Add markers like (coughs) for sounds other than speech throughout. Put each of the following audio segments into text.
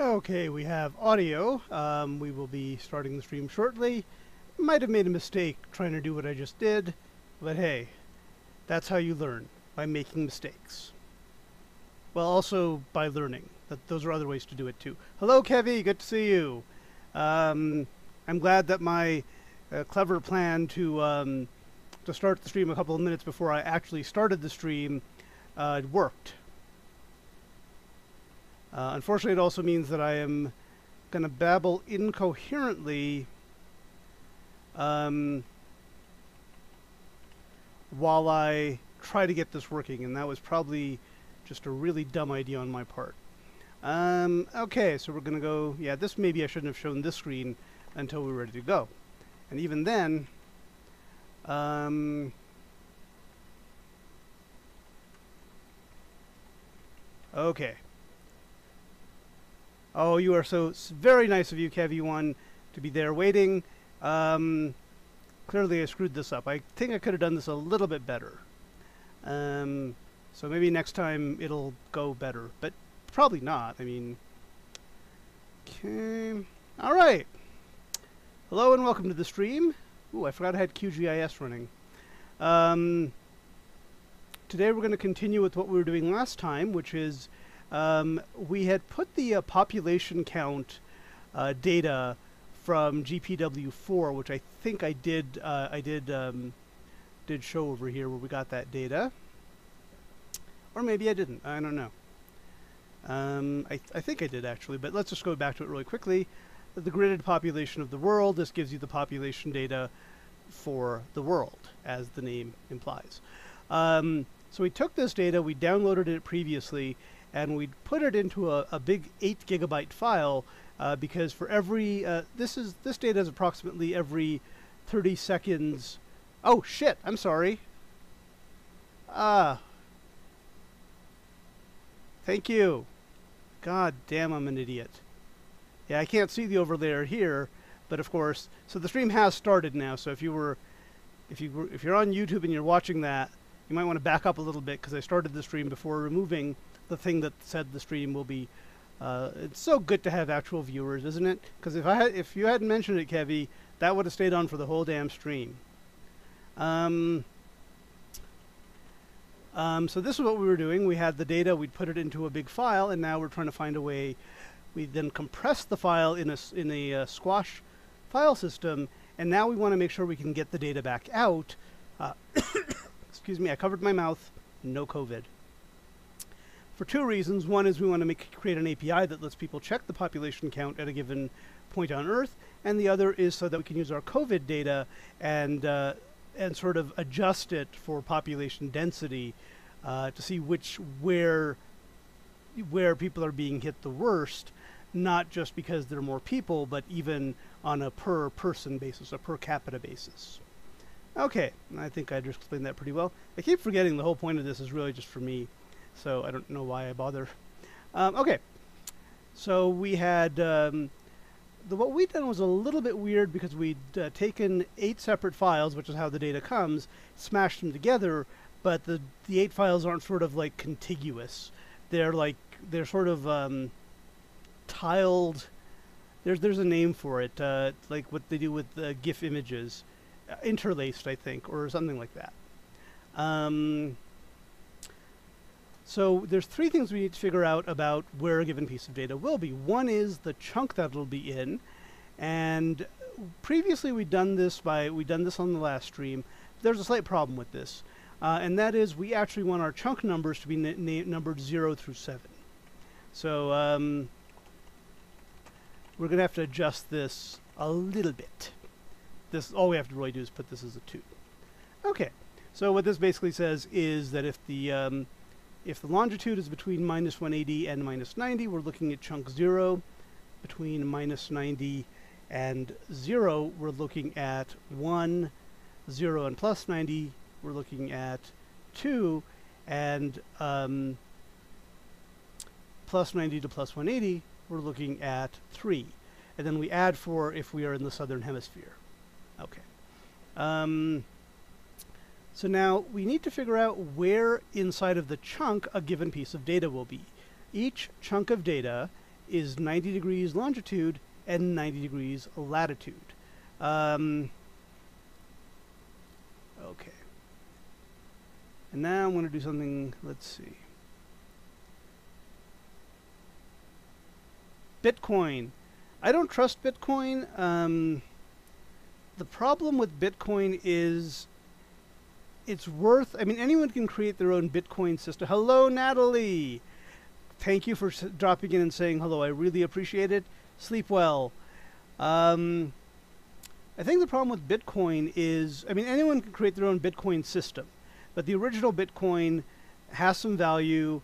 Okay, we have audio. Um, we will be starting the stream shortly. Might have made a mistake trying to do what I just did, but hey, that's how you learn, by making mistakes. Well, also by learning. That those are other ways to do it too. Hello, Kevy. Good to see you. Um, I'm glad that my uh, clever plan to um, to start the stream a couple of minutes before I actually started the stream uh, worked. Uh, unfortunately, it also means that I am going to babble incoherently um, while I try to get this working, and that was probably just a really dumb idea on my part. Um, okay, so we're going to go... Yeah, this maybe I shouldn't have shown this screen until we were ready to go. And even then... Um, okay. Oh, you are so very nice of you, Kevy1, to be there waiting. Um, clearly I screwed this up. I think I could have done this a little bit better. Um, so maybe next time it'll go better, but probably not. I mean, okay. All right. Hello and welcome to the stream. Ooh, I forgot I had QGIS running. Um, today we're going to continue with what we were doing last time, which is um, we had put the uh, population count uh, data from GPW4, which I think I did uh, I did um, did show over here where we got that data, or maybe I didn't. I don't know. Um, I, th I think I did actually, but let's just go back to it really quickly. The gridded population of the world. This gives you the population data for the world, as the name implies. Um, so we took this data, we downloaded it previously, and we'd put it into a, a big 8 gigabyte file uh, because for every uh, this is this data is approximately every 30 seconds. Oh shit i'm sorry. Ah. Thank you. God damn i'm an idiot. Yeah i can't see the overlay here but of course so the stream has started now so if you were if you were if you're on youtube and you're watching that you might want to back up a little bit because i started the stream before removing the thing that said the stream will be. Uh, it's so good to have actual viewers, isn't it? Because if I had, if you hadn't mentioned it, Kevy, that would have stayed on for the whole damn stream. Um, um, so this is what we were doing. We had the data, we'd put it into a big file, and now we're trying to find a way. We then compress the file in a in a uh, squash file system, and now we want to make sure we can get the data back out. Uh, (coughs) excuse me, I covered my mouth. No COVID for two reasons. One is we want to make, create an API that lets people check the population count at a given point on Earth, and the other is so that we can use our COVID data and uh, and sort of adjust it for population density uh, to see which where where people are being hit the worst, not just because there are more people, but even on a per person basis, a per capita basis. Okay, I think I just explained that pretty well. I keep forgetting the whole point of this is really just for me so I don't know why I bother. Um, okay, so we had um, the what we'd done was a little bit weird because we'd uh, taken eight separate files, which is how the data comes, smashed them together, but the the eight files aren't sort of like contiguous. They're like they're sort of um, tiled. There's there's a name for it, uh, like what they do with GIF images, uh, interlaced, I think, or something like that. Um, so there's three things we need to figure out about where a given piece of data will be. One is the chunk that it'll be in, and previously we'd done this by we done this on the last stream. There's a slight problem with this, uh, and that is we actually want our chunk numbers to be numbered zero through seven. So um, we're going to have to adjust this a little bit. This all we have to really do is put this as a two. Okay. So what this basically says is that if the um, if the longitude is between minus 180 and minus 90, we're looking at chunk 0. Between minus 90 and 0, we're looking at 1. 0 and plus 90, we're looking at 2. And um, plus 90 to plus 180, we're looking at 3. And then we add 4 if we are in the southern hemisphere. Okay. Um, so now we need to figure out where inside of the chunk a given piece of data will be. Each chunk of data is 90 degrees longitude and 90 degrees latitude. Um, okay. And now I'm going to do something, let's see. Bitcoin. I don't trust Bitcoin. Um, the problem with Bitcoin is it's worth, I mean, anyone can create their own Bitcoin system. Hello, Natalie. Thank you for dropping in and saying hello. I really appreciate it. Sleep well. Um, I think the problem with Bitcoin is, I mean, anyone can create their own Bitcoin system, but the original Bitcoin has some value.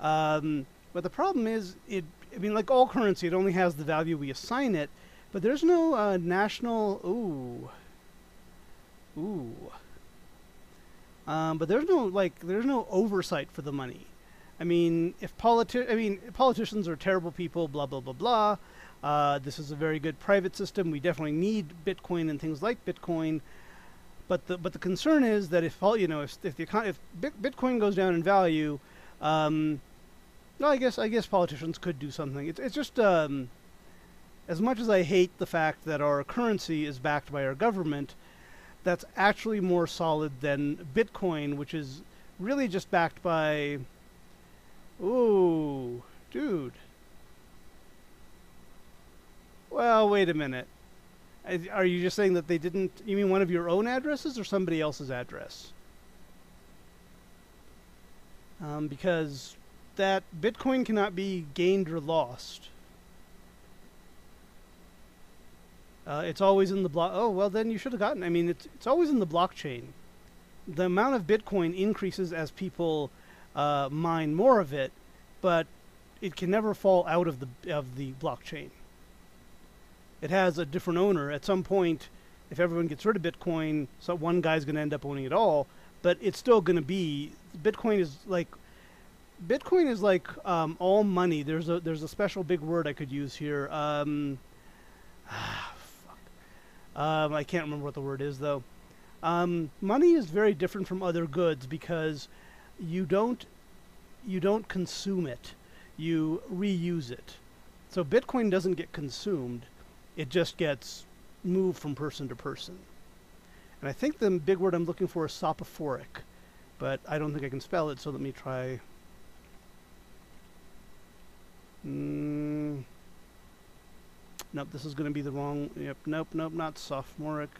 Um, but the problem is, it. I mean, like all currency, it only has the value we assign it. But there's no uh, national. Ooh. Ooh. Um, but there's no like there's no oversight for the money. I mean, if politi- I mean politicians are terrible people, blah blah blah blah. Uh, this is a very good private system. We definitely need Bitcoin and things like Bitcoin. But the but the concern is that if all you know if if the if Bitcoin goes down in value, um, well, I guess I guess politicians could do something. It's it's just um, as much as I hate the fact that our currency is backed by our government, that's actually more solid than Bitcoin, which is really just backed by. Ooh, dude. Well, wait a minute. Are you just saying that they didn't? You mean one of your own addresses or somebody else's address? Um, because that Bitcoin cannot be gained or lost. Uh, it's always in the block. Oh well, then you should have gotten. I mean, it's it's always in the blockchain. The amount of Bitcoin increases as people uh, mine more of it, but it can never fall out of the of the blockchain. It has a different owner. At some point, if everyone gets rid of Bitcoin, so one guy's going to end up owning it all. But it's still going to be Bitcoin is like Bitcoin is like um, all money. There's a there's a special big word I could use here. Um, (sighs) Um, I can't remember what the word is though. Um, money is very different from other goods because you don't you don't consume it, you reuse it. So Bitcoin doesn't get consumed; it just gets moved from person to person. And I think the big word I'm looking for is sopophoric, but I don't think I can spell it. So let me try. Mm. Nope, this is going to be the wrong. Yep, nope, nope, not sophomoric.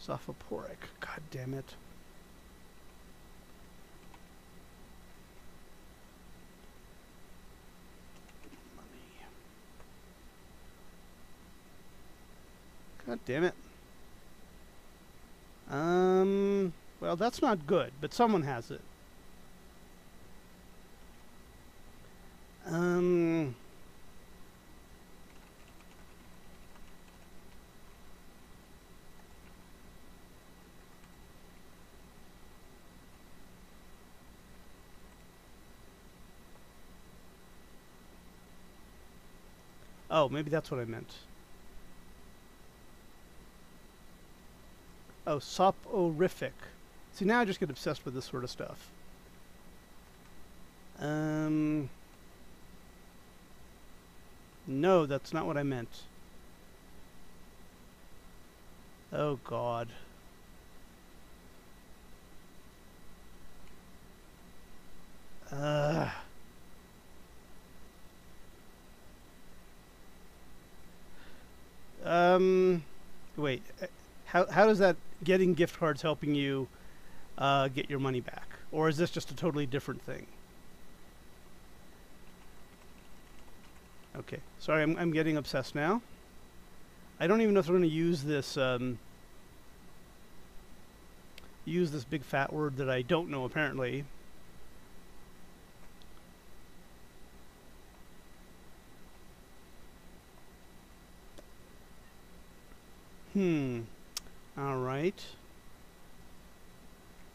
Sophoporic. God damn it. God damn it. Um, well, that's not good, but someone has it. Oh, maybe that's what I meant. Oh, soporific. See, now I just get obsessed with this sort of stuff. Um... No, that's not what I meant. Oh, God. Ugh. Um, wait. Uh, how how does that getting gift cards helping you uh, get your money back, or is this just a totally different thing? Okay, sorry, I'm I'm getting obsessed now. I don't even know if I'm going to use this um, use this big fat word that I don't know apparently. Hmm. All right.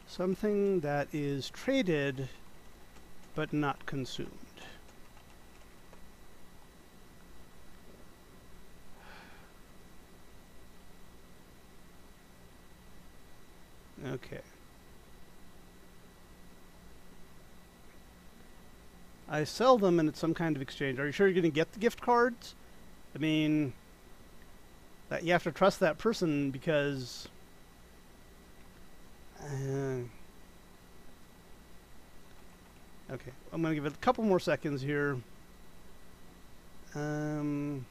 Something that is traded but not consumed. Okay. I sell them and it's some kind of exchange. Are you sure you're going to get the gift cards? I mean, that you have to trust that person because. Uh, okay, I'm to give it a couple more seconds here. Um.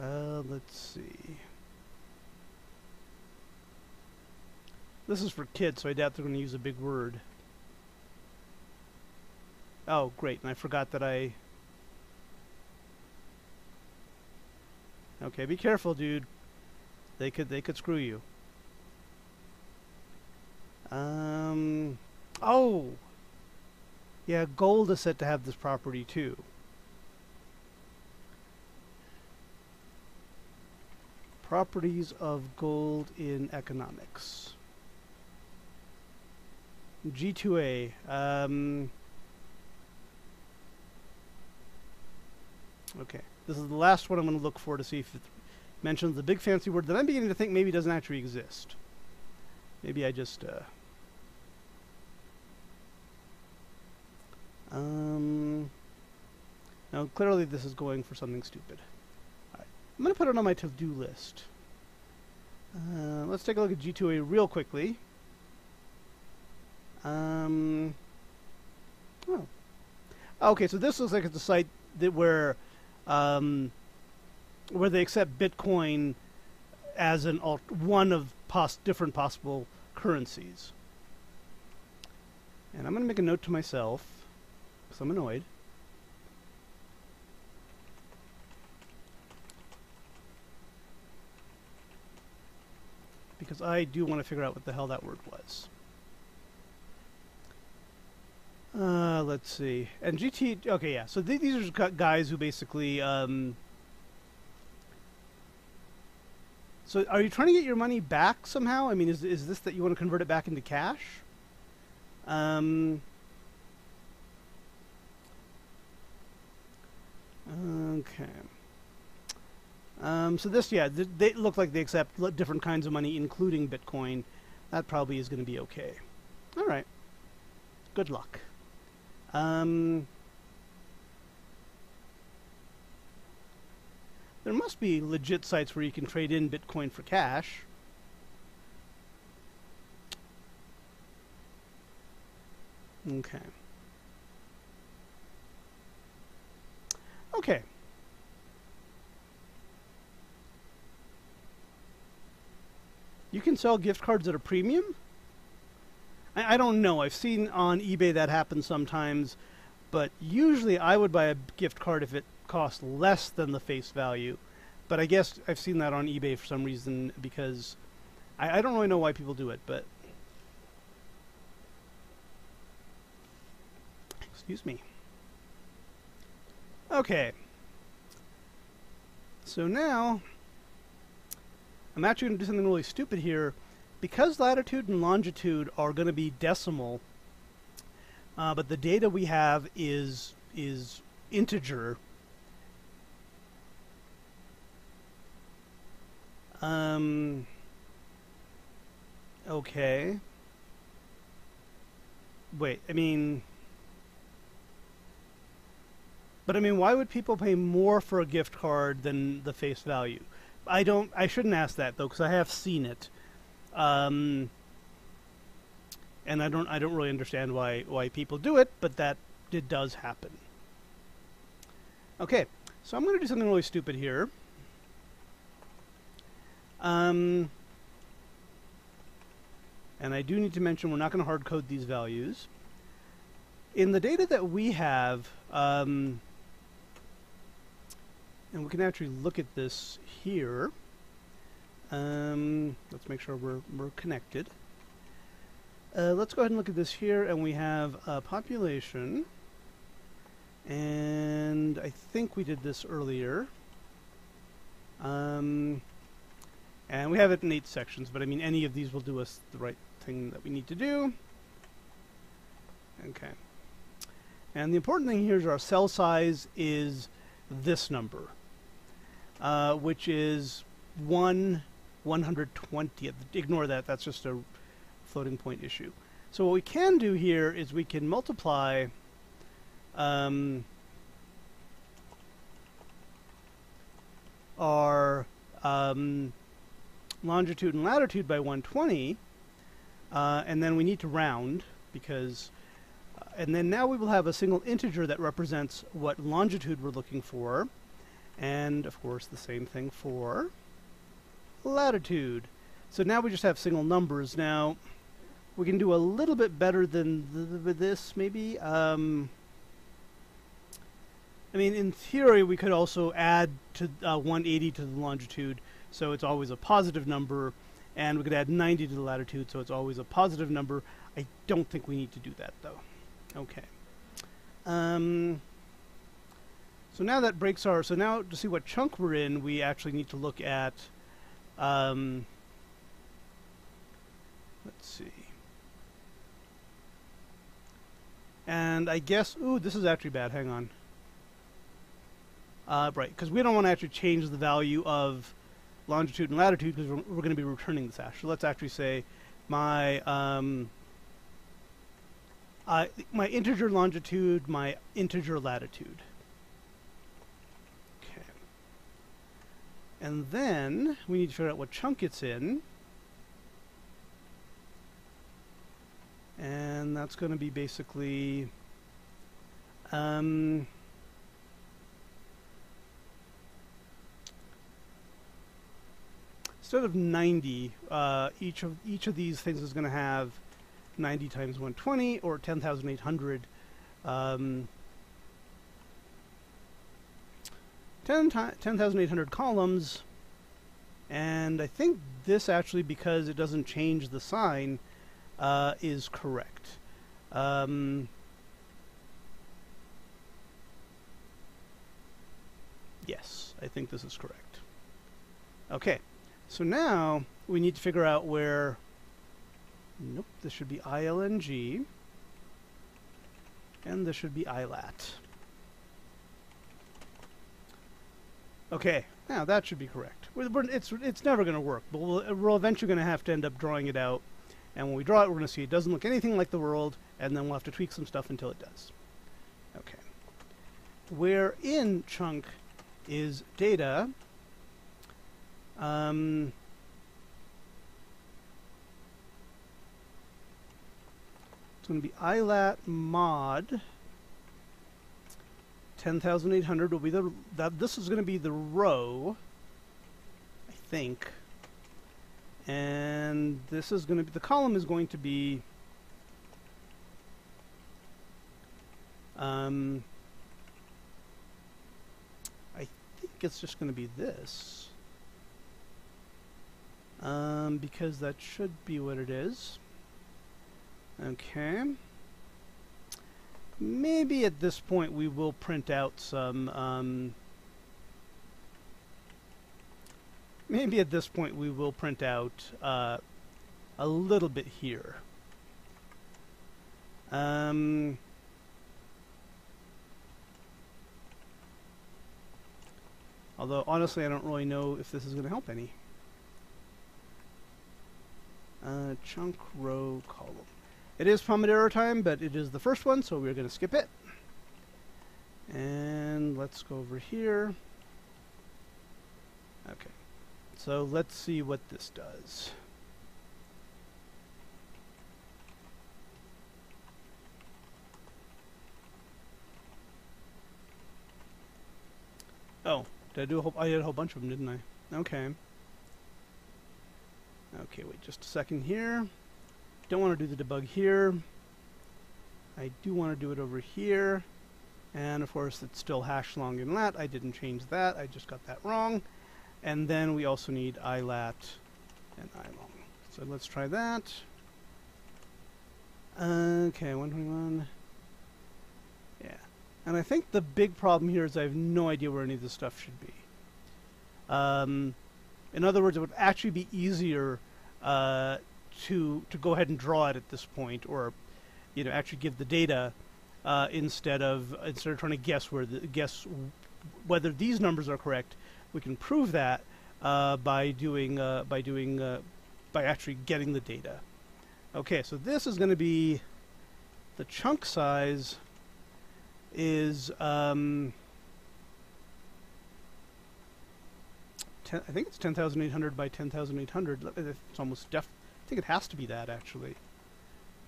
Uh, let's see. This is for kids, so I doubt they're to use a big word. Oh, great, and I forgot that I... Okay, be careful, dude. They could they could screw you. Um oh. Yeah, gold is said to have this property too. Properties of gold in economics. G2A. Um, okay, this is the last one I'm going to look for to see if it mentions the big fancy word that I'm beginning to think maybe doesn't actually exist. Maybe I just... Uh, um, now, clearly this is going for something stupid. Right. I'm going to put it on my to-do list. Uh, let's take a look at G2A real quickly. Um, oh. Okay, so this looks like it's a site that where um, where they accept Bitcoin as an alt one of pos different possible currencies. And I'm going to make a note to myself because I'm annoyed. Because I do want to figure out what the hell that word was. Uh, let's see. And GT. Okay, yeah. So th these are guys who basically. Um, so are you trying to get your money back somehow? I mean, is is this that you want to convert it back into cash? Um. Okay. Um, so this, yeah, th they look like they accept different kinds of money, including Bitcoin. That probably is going to be okay. All right. Good luck. Um, there must be legit sites where you can trade in Bitcoin for cash. Okay. Okay. You can sell gift cards at a premium? I, I don't know. I've seen on eBay that happen sometimes, but usually I would buy a gift card if it cost less than the face value. But I guess I've seen that on eBay for some reason because I, I don't really know why people do it, but excuse me. Okay. So now I'm actually going to do something really stupid here because latitude and longitude are going to be decimal, uh, but the data we have is is integer. Um. Okay. Wait, I mean. But I mean, why would people pay more for a gift card than the face value? I don't. I shouldn't ask that though, because I have seen it. Um, and I don't I don't really understand why why people do it, but that it does happen. Okay, so I'm going to do something really stupid here. Um, and I do need to mention we're not going to hard code these values. In the data that we have, um, and we can actually look at this here. Um, let's make sure we're, we're connected. Uh, let's go ahead and look at this here, and we have a population. And I think we did this earlier. Um, and we have it in eight sections, but I mean, any of these will do us the right thing that we need to do. Okay. And the important thing here is our cell size is this number, uh, which is 1 120th. Ignore that. That's just a floating point issue. So what we can do here is we can multiply um, our um, longitude and latitude by 120, uh, and then we need to round because, uh, and then now we will have a single integer that represents what longitude we're looking for, and of course the same thing for latitude. So now we just have single numbers. Now we can do a little bit better than th th this, maybe. Um, I mean, in theory, we could also add to uh, 180 to the longitude, so it's always a positive number, and we could add 90 to the latitude, so it's always a positive number. I don't think we need to do that, though. Okay. Um, so now that breaks our... So now to see what chunk we're in, we actually need to look at... Um, let's see. And I guess... Ooh, this is actually bad. Hang on. Uh, right, because we don't want to actually change the value of longitude and latitude because we're, we're going to be returning this hash. So let's actually say my um, uh, my integer longitude, my integer latitude. And then we need to figure out what chunk it's in. And that's going to be basically um, instead of 90, uh, each of each of these things is going to have 90 times 120 or 10,800. Um, 10,800 columns, and I think this actually, because it doesn't change the sign, uh, is correct. Um, yes, I think this is correct. Okay. So now we need to figure out where, nope, this should be ILNG, and this should be ILAT. Okay, now that should be correct. It's, it's never going to work, but we'll, we're eventually going to have to end up drawing it out, and when we draw it, we're going to see it doesn't look anything like the world, and then we'll have to tweak some stuff until it does. Okay. Where in chunk is data, um, it's going to be ilat mod 10,800 will be the that this is going to be the row I think and this is going to be the column is going to be um, I think it's just going to be this um, because that should be what it is. Okay. Maybe at this point we will print out some, um, maybe at this point we will print out uh, a little bit here. Um, although honestly I don't really know if this is going to help any. Uh, chunk row column. It is Pomodoro time, but it is the first one, so we're going to skip it. And let's go over here. Okay. So let's see what this does. Oh, did I do a whole, I did a whole bunch of them, didn't I? Okay. Okay, wait just a second here. Don't want to do the debug here. I do want to do it over here. And of course it's still hash long in lat. I didn't change that. I just got that wrong. And then we also need ilat and ilong. So let's try that. Okay, 121. Yeah. And I think the big problem here is I have no idea where any of this stuff should be. Um, in other words, it would actually be easier uh, to to go ahead and draw it at this point, or you know actually give the data uh, instead of instead of trying to guess where the guess whether these numbers are correct. We can prove that uh, by doing uh, by doing uh, by actually getting the data. Okay, so this is going to be the chunk size is um, 10, I think it's 10,800 by 10,800. It's almost def. Think it has to be that actually,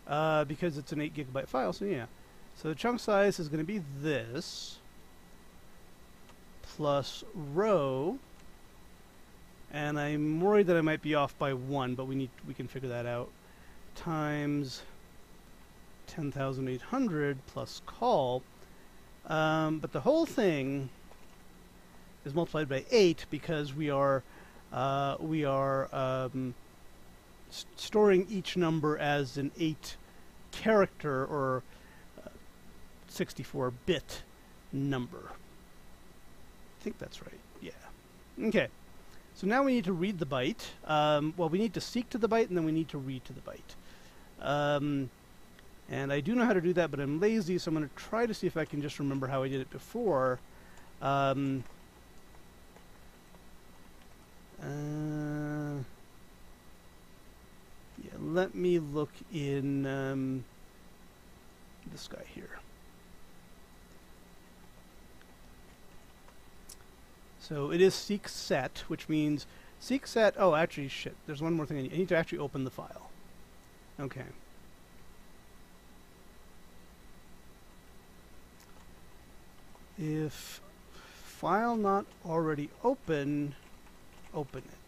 uh, because it's an 8 gigabyte file. So yeah, so the chunk size is going to be this plus row, and I'm worried that I might be off by one, but we need we can figure that out. Times 10,800 plus call, um, but the whole thing is multiplied by 8 because we are uh, we are um, storing each number as an 8 character or 64 bit number. I think that's right. Yeah. Okay. So now we need to read the byte. Um, well, we need to seek to the byte and then we need to read to the byte. Um, and I do know how to do that, but I'm lazy, so I'm going to try to see if I can just remember how I did it before. Um, uh, let me look in um, this guy here. So it is seek set, which means seek set. Oh, actually, shit. There's one more thing I need. I need to actually open the file. Okay. If file not already open, open it.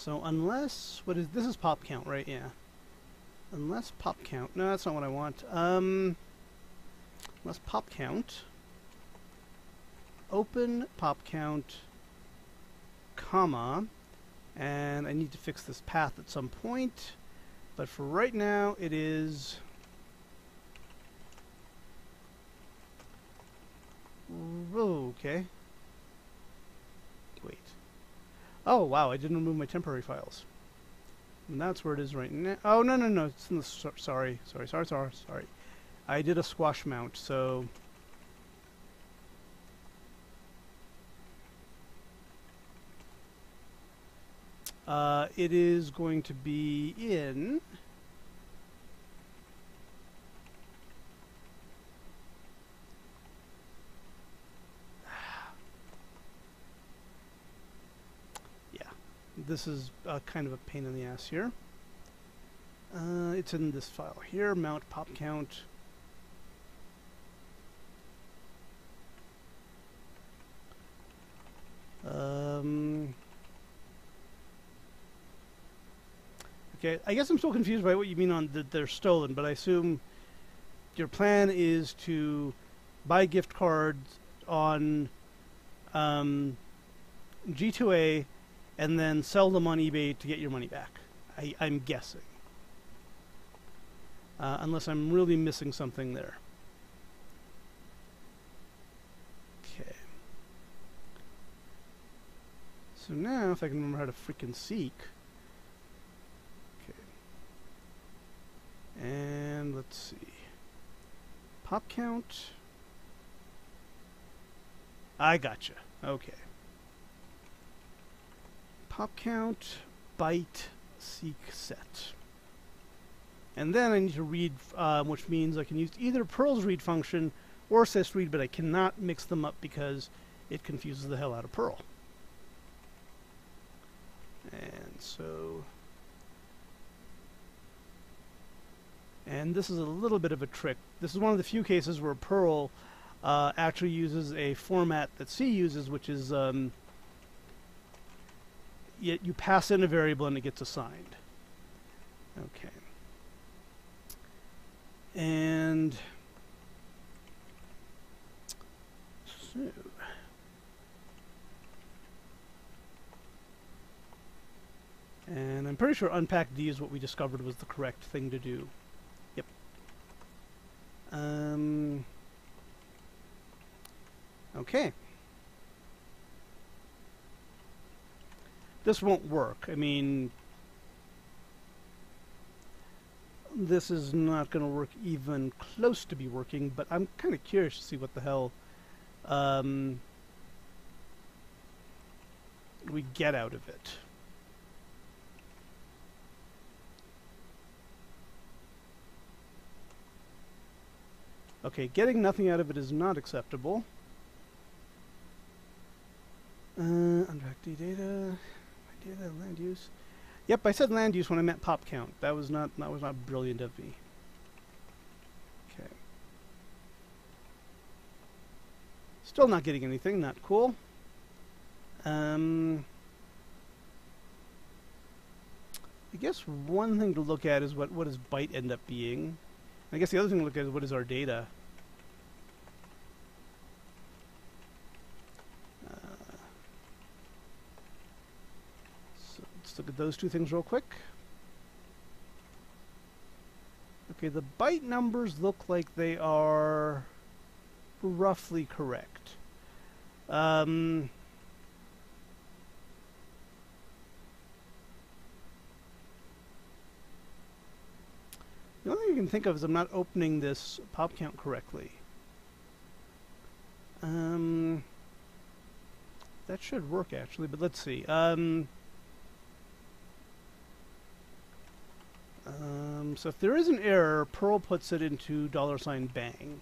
So unless, what is, this is pop count, right? Yeah. Unless pop count, no, that's not what I want. Um, unless pop count, open pop count, comma, and I need to fix this path at some point, but for right now it is okay. Wait. Oh, wow, I didn't remove my temporary files. And that's where it is right now. Oh, no, no, no. It's in the... Sorry, sorry, sorry, sorry, sorry. I did a squash mount, so... Uh, it is going to be in... this is uh, kind of a pain in the ass here. Uh, it's in this file here, mount pop count. Um, okay, I guess I'm still confused by what you mean on that they're stolen, but I assume your plan is to buy gift cards on um, G2A and then sell them on eBay to get your money back. I, am guessing. Uh, unless I'm really missing something there. Okay. So now, if I can remember how to freaking seek. Okay. And let's see. Pop count. I gotcha. Okay pop count, byte, seek, set. And then I need to read, uh, which means I can use either Perl's read function or sysread, but I cannot mix them up because it confuses the hell out of Perl. And so... And this is a little bit of a trick. This is one of the few cases where Perl uh, actually uses a format that C uses, which is um, yet you pass in a variable and it gets assigned. Okay. And so and I'm pretty sure unpack D is what we discovered was the correct thing to do. Yep. Um, okay. this won't work. I mean, this is not going to work even close to be working, but I'm kind of curious to see what the hell um, we get out of it. Okay, getting nothing out of it is not acceptable. Uh, data data, land use. Yep, I said land use when I meant pop count. That was not that was not brilliant of me. Okay. Still not getting anything. Not cool. Um. I guess one thing to look at is what what does byte end up being. I guess the other thing to look at is what is our data. Uh, so let's look at those two things real quick. Okay, the byte numbers look like they are roughly correct. Um, The only thing you can think of is I'm not opening this pop count correctly. Um, that should work actually, but let's see. Um, um, so if there is an error, Perl puts it into dollar sign bang.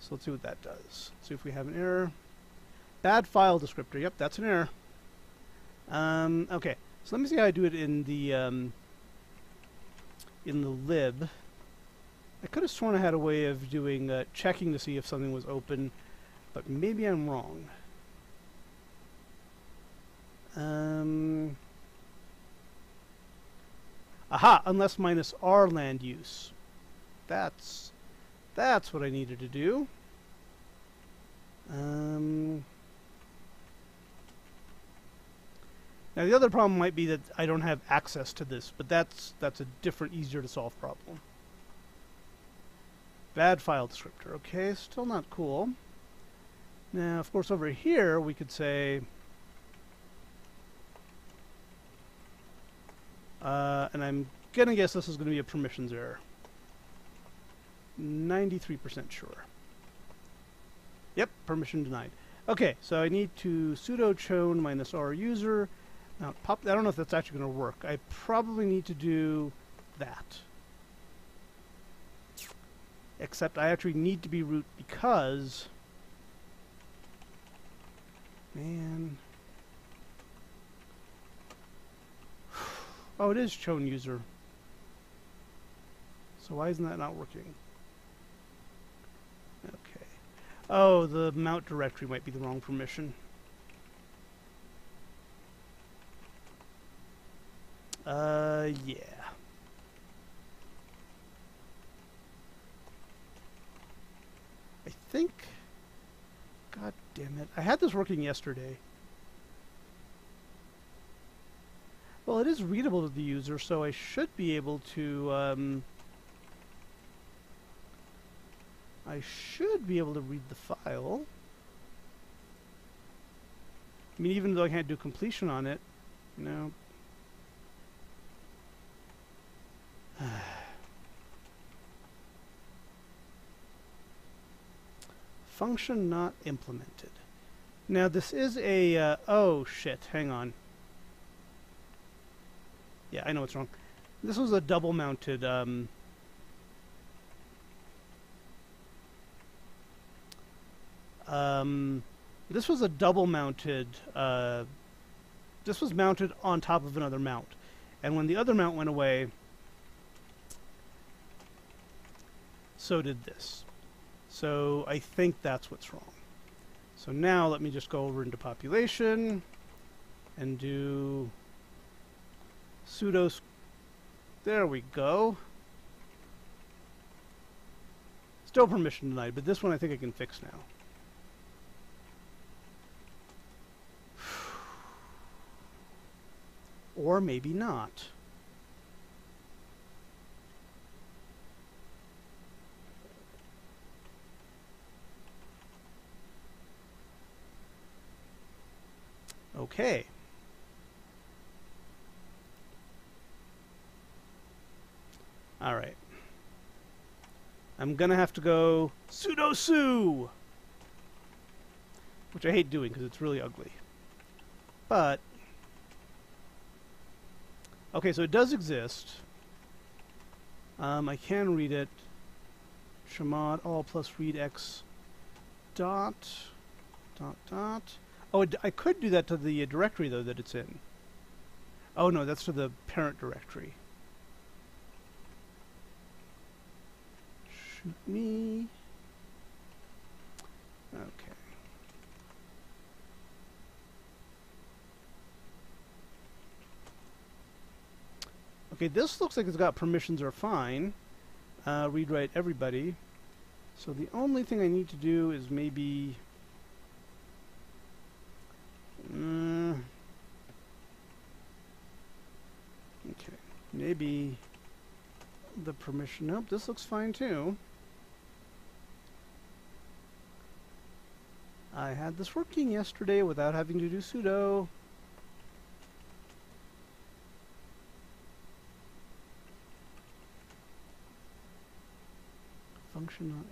So let's see what that does. See if we have an error. Bad file descriptor. Yep, that's an error. Um, okay, so let me see how I do it in the um, in the lib. I could have sworn I had a way of doing uh, checking to see if something was open, but maybe I'm wrong. Um, aha, unless minus R land use. That's that's what I needed to do. Um, now the other problem might be that I don't have access to this, but that's that's a different, easier to solve problem. Bad file descriptor. Okay, still not cool. Now, of course, over here, we could say... Uh, and I'm to guess this is to be a permissions error. 93% sure. Yep, permission denied. Okay, so I need to sudo chown minus r user. Now, pop, I don't know if that's actually going to work. I probably need to do that except I actually need to be root because man oh it is chown user so why isn't that not working okay oh the mount directory might be the wrong permission uh yeah I think... God damn it. I had this working yesterday. Well, it is readable to the user, so I should be able to... Um, I should be able to read the file. I mean, even though I can't do completion on it, know. (sighs) Function not implemented. Now this is a, uh, oh shit, hang on. Yeah, I know what's wrong. This was a double mounted, um, um, this was a double mounted, uh, this was mounted on top of another mount. And when the other mount went away, so did this. So I think that's what's wrong. So now let me just go over into population and do sudo. There we go. Still permission denied, but this one I think I can fix now. (sighs) or maybe not. Okay. All right. I'm to have to go sudo su, which I hate doing because it's really ugly. But, okay, so it does exist. Um, I can read it. chmod all plus read x dot dot dot. Oh, it, I could do that to the directory though that it's in. Oh no, that's to the parent directory. Shoot me. Okay. Okay, this looks like it's got permissions are fine. Uh, read write everybody. So the only thing I need to do is maybe... Uh, okay, maybe the permission. Nope, this looks fine too. I had this working yesterday without having to do sudo. Function not.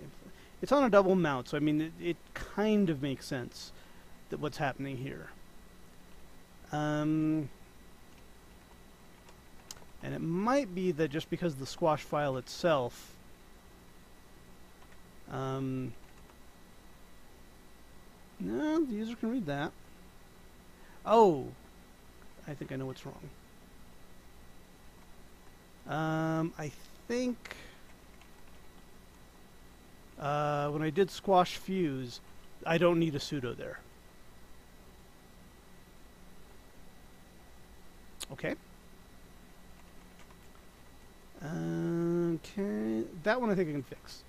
It's on a double mount, so I mean, it, it kind of makes sense that what's happening here. Um, and it might be that just because the squash file itself um, no, the user can read that. Oh, I think I know what's wrong. Um, I think uh, when I did squash fuse, I don't need a sudo there. Okay. Okay, that one I think I can fix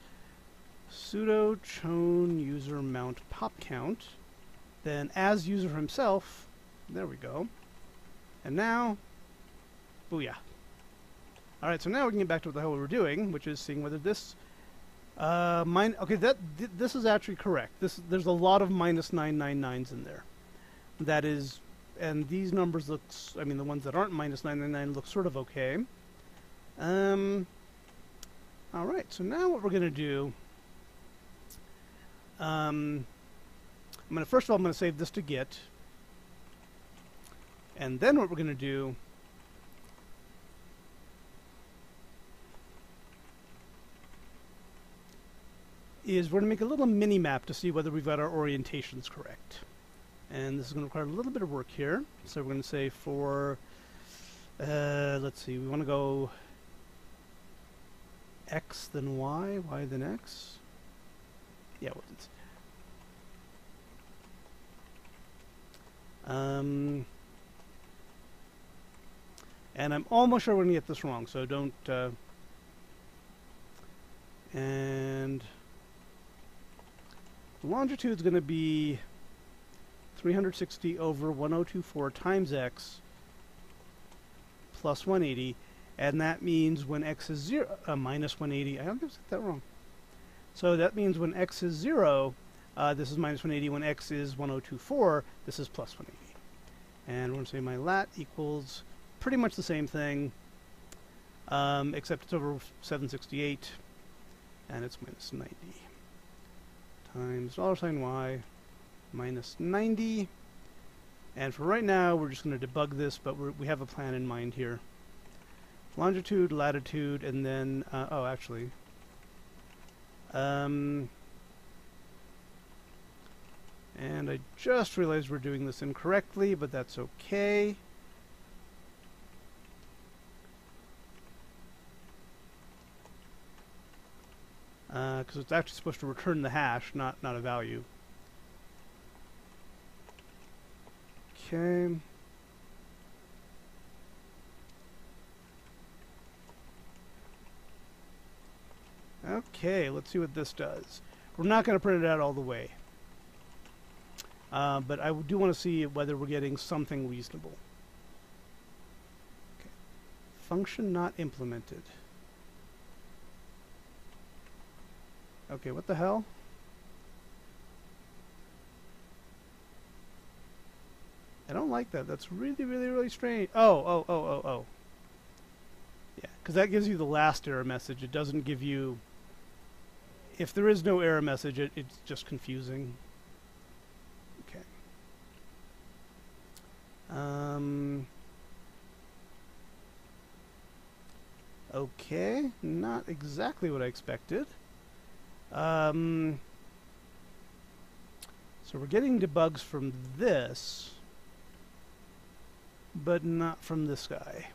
sudo chown user mount pop count. Then as user himself, there we go. And now, booyah. Alright, so now we can get back to what the hell we were doing, which is seeing whether this uh, mine, okay, that th this is actually correct. This there's a lot of minus 999s in there. That is, and these numbers looks, I mean, the ones that aren't minus 999 look sort of okay. Um, all right, so now what we're to do um, I'm going to first of all I'm going to save this to Git, and then what we're going to do is we're going to make a little mini map to see whether we've got our orientations correct. And this is going to require a little bit of work here. So we're going to say for, uh, let's see, we want to go x then y, y then x yeah, it wasn't. Um, and I'm almost sure we're going to get this wrong, so don't... Uh, and the longitude is going to be 360 over 1024 times x plus 180, and that means when x is 0, uh, minus 180, I don't think I said that wrong. So that means when x is 0, uh, this is minus 180. When x is 1024, this is plus 180. And we're going to say my lat equals pretty much the same thing, um, except it's over 768, and it's minus 90 times dollar sign y minus 90. And for right now, we're just going to debug this, but we have a plan in mind here. Longitude, latitude, and then, uh, oh, actually, um, and I just realized we're doing this incorrectly, but that's okay. Because uh, it's actually supposed to return the hash, not, not a value. Okay. Okay, let's see what this does. We're not going to print it out all the way. Uh, but I do want to see whether we're getting something reasonable. Okay. Function not implemented. Okay, what the hell? I don't like that. That's really, really, really strange. Oh, oh, oh, oh, oh. Yeah, because that gives you the last error message. It doesn't give you if there is no error message, it, it's just confusing. Okay. Um, okay, not exactly what I expected. Um, so we're getting debugs from this, but not from this guy.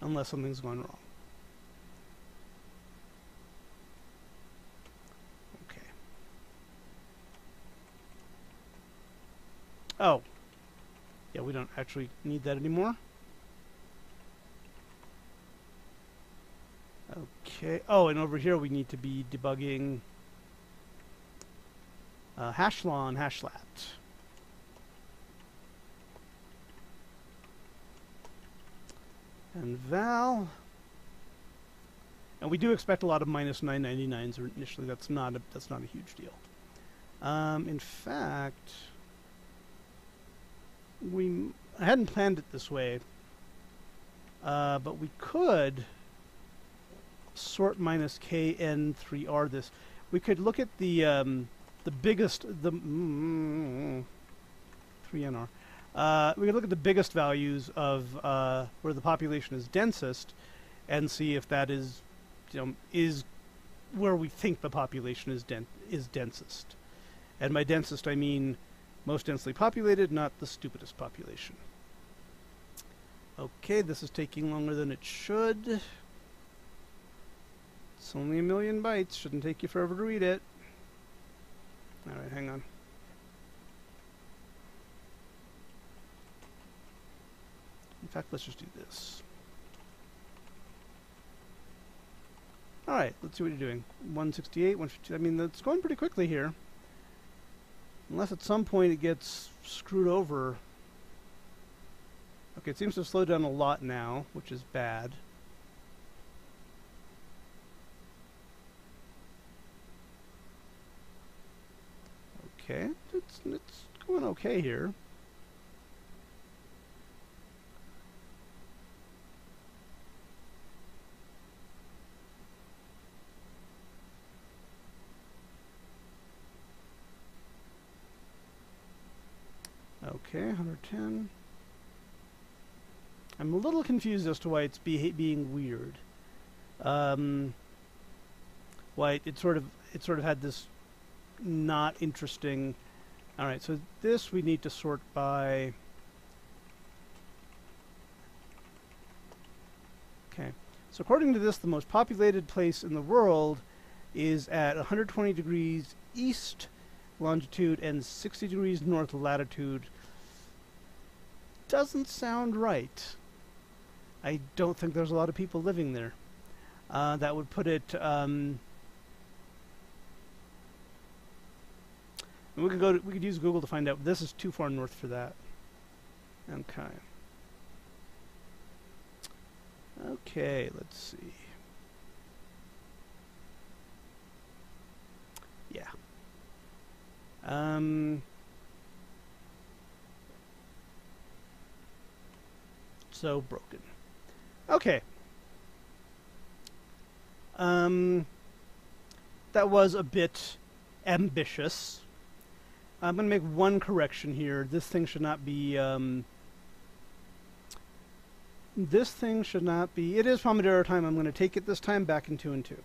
Unless something's gone wrong. Oh. Yeah, we don't actually need that anymore. Okay. Oh, and over here we need to be debugging uh, hashlaw and hashlat. And val. And we do expect a lot of minus 999s initially. That's not a, that's not a huge deal. Um, in fact, we I hadn't planned it this way, uh, but we could sort minus kn3r this. We could look at the um, the biggest the mm, 3nr. Uh, we could look at the biggest values of uh, where the population is densest, and see if that is you know is where we think the population is den is densest. And by densest, I mean most densely populated, not the stupidest population. Okay, this is taking longer than it should. It's only a million bytes. Shouldn't take you forever to read it. Alright, hang on. In fact, let's just do this. Alright, let's see what you're doing. 168, 152. I mean, that's going pretty quickly here. Unless at some point it gets screwed over. Okay, it seems to slow down a lot now, which is bad. Okay, it's, it's going okay here. Okay, 110. I'm a little confused as to why it's be being weird. Um, why it, it sort of it sort of had this not interesting. All right, so this we need to sort by. Okay, so according to this, the most populated place in the world is at 120 degrees east longitude and 60 degrees north latitude. Doesn't sound right. I don't think there's a lot of people living there. Uh, that would put it um, we could go. To, we could use Google to find out. This is too far north for that. Okay. Okay, let's see. Yeah. Um. So broken. Okay. Um. That was a bit ambitious. I'm going to make one correction here. This thing should not be... Um, this thing should not be... It is Pomodoro time. I'm going to take it this time back in 2 and 2.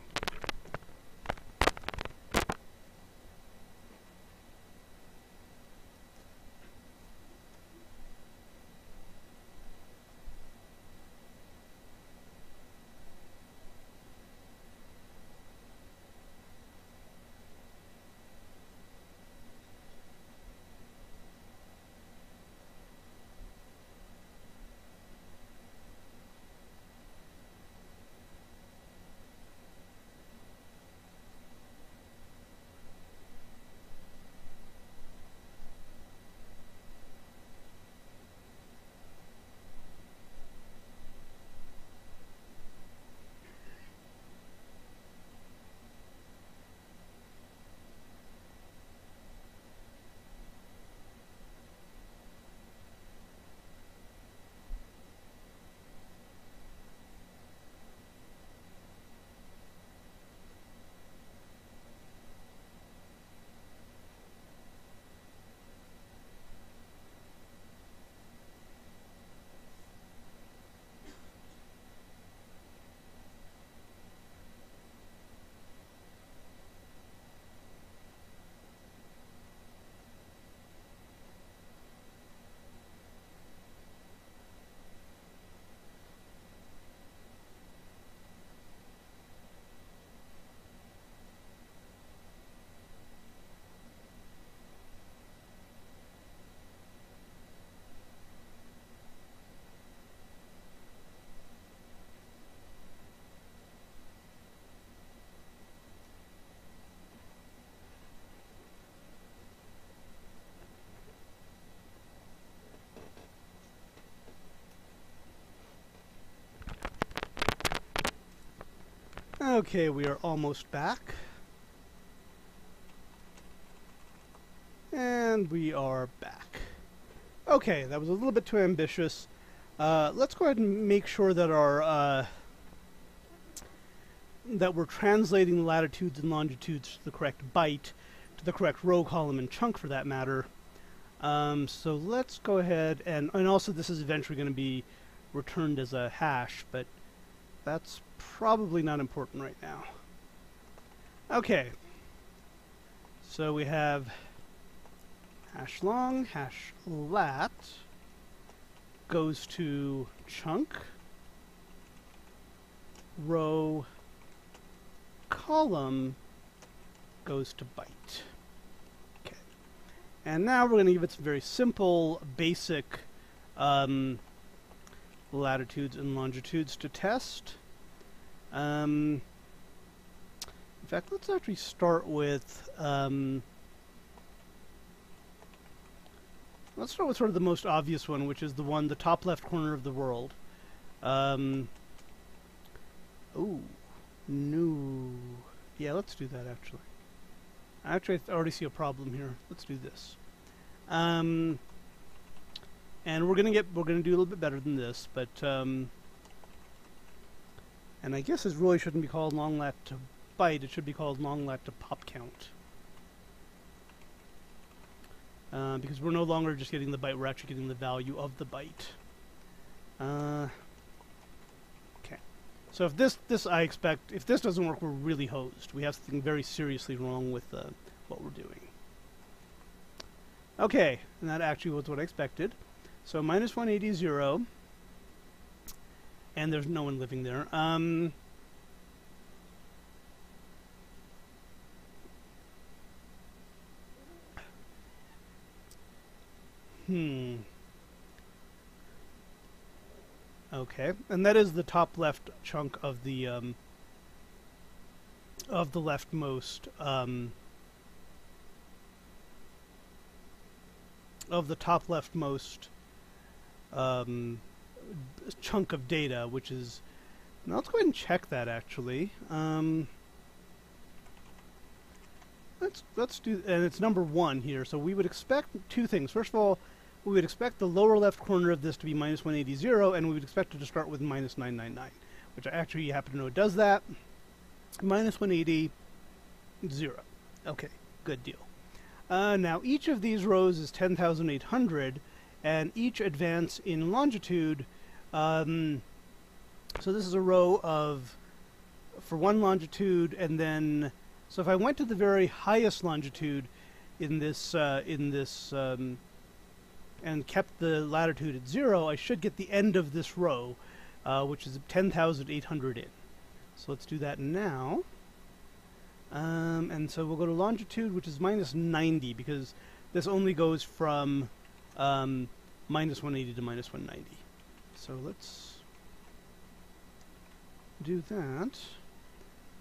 Okay, we are almost back. And we are back. Okay, that was a little bit too ambitious. Uh, let's go ahead and make sure that our uh, that we're translating the latitudes and longitudes to the correct byte, to the correct row, column, and chunk for that matter. Um, so let's go ahead and and also this is eventually going to be returned as a hash, but that's probably not important right now. Okay. So we have hash long, hash lat goes to chunk, row, column goes to byte. Okay. And now we're going to give it some very simple, basic um, latitudes and longitudes to test. Um, in fact, let's actually start with um, let's start with sort of the most obvious one, which is the one, the top left corner of the world. Um, ooh, no. Yeah, let's do that actually. Actually, I already see a problem here. Let's do this. Um, and we're gonna get we're gonna do a little bit better than this, but um, and I guess this really shouldn't be called long lat to byte It should be called long lat to pop count. Uh, because we're no longer just getting the byte, we're actually getting the value of the byte. Uh. So if this, this I expect, if this doesn't work, we're really hosed. We have something very seriously wrong with uh, what we're doing. Okay, and that actually was what I expected. So minus 180 is 0. And there's no one living there. Um, hmm. Okay, and that is the top left chunk of the um, of the leftmost um, of the top leftmost um, chunk of data, which is now let's go ahead and check that actually. Um, let's let's do and it's number one here. So we would expect two things. First of all, we would expect the lower left corner of this to be minus 180, and we would expect it to start with minus 999, which I actually happen to know does that. Minus 180, 0. Okay, good deal. Uh, now, each of these rows is 10,800, and each advance in longitude, um, so this is a row of, for one longitude, and then, so if I went to the very highest longitude in this, uh, in this, um, and kept the latitude at zero, I should get the end of this row, uh, which is 10,800 in. So let's do that now. Um, and so we'll go to longitude, which is minus 90, because this only goes from um, minus 180 to minus 190. So let's do that.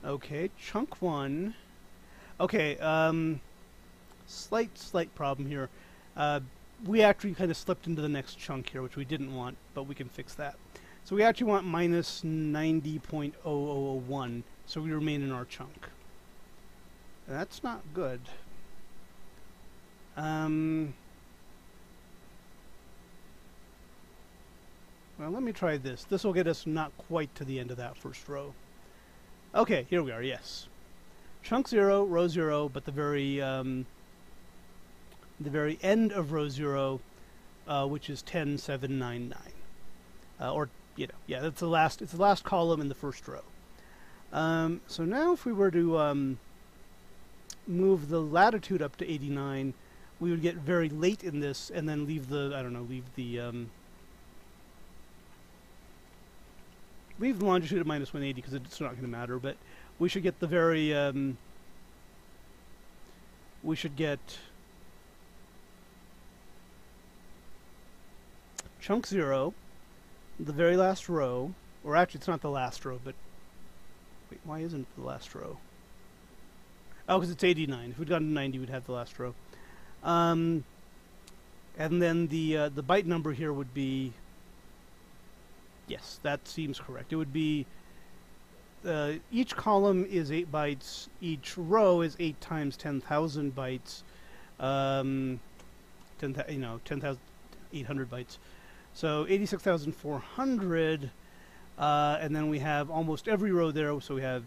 Okay, chunk one. Okay, um, slight, slight problem here. Uh, we actually kind of slipped into the next chunk here, which we didn't want, but we can fix that. So we actually want minus 90.0001, so we remain in our chunk. That's not good. Um, well, let me try this. This will get us not quite to the end of that first row. Okay, here we are, yes. Chunk 0, row 0, but the very um, the very end of row 0, uh, which is 10799. Uh, or, you know, yeah, that's the last, it's the last column in the first row. Um, so now if we were to um, move the latitude up to 89, we would get very late in this and then leave the, I don't know, leave the, um, leave the longitude at minus 180 because it's not going to matter, but we should get the very, um, we should get chunk 0, the very last row, or actually it's not the last row, but wait, why isn't it the last row? Oh, because it's 89. If we'd gotten to 90, we'd have the last row. Um, and then the uh, the byte number here would be, yes, that seems correct. It would be uh, each column is 8 bytes, each row is 8 times 10,000 bytes, um, 10, you know, 10,800 bytes. So 86,400, uh, and then we have almost every row there, so we have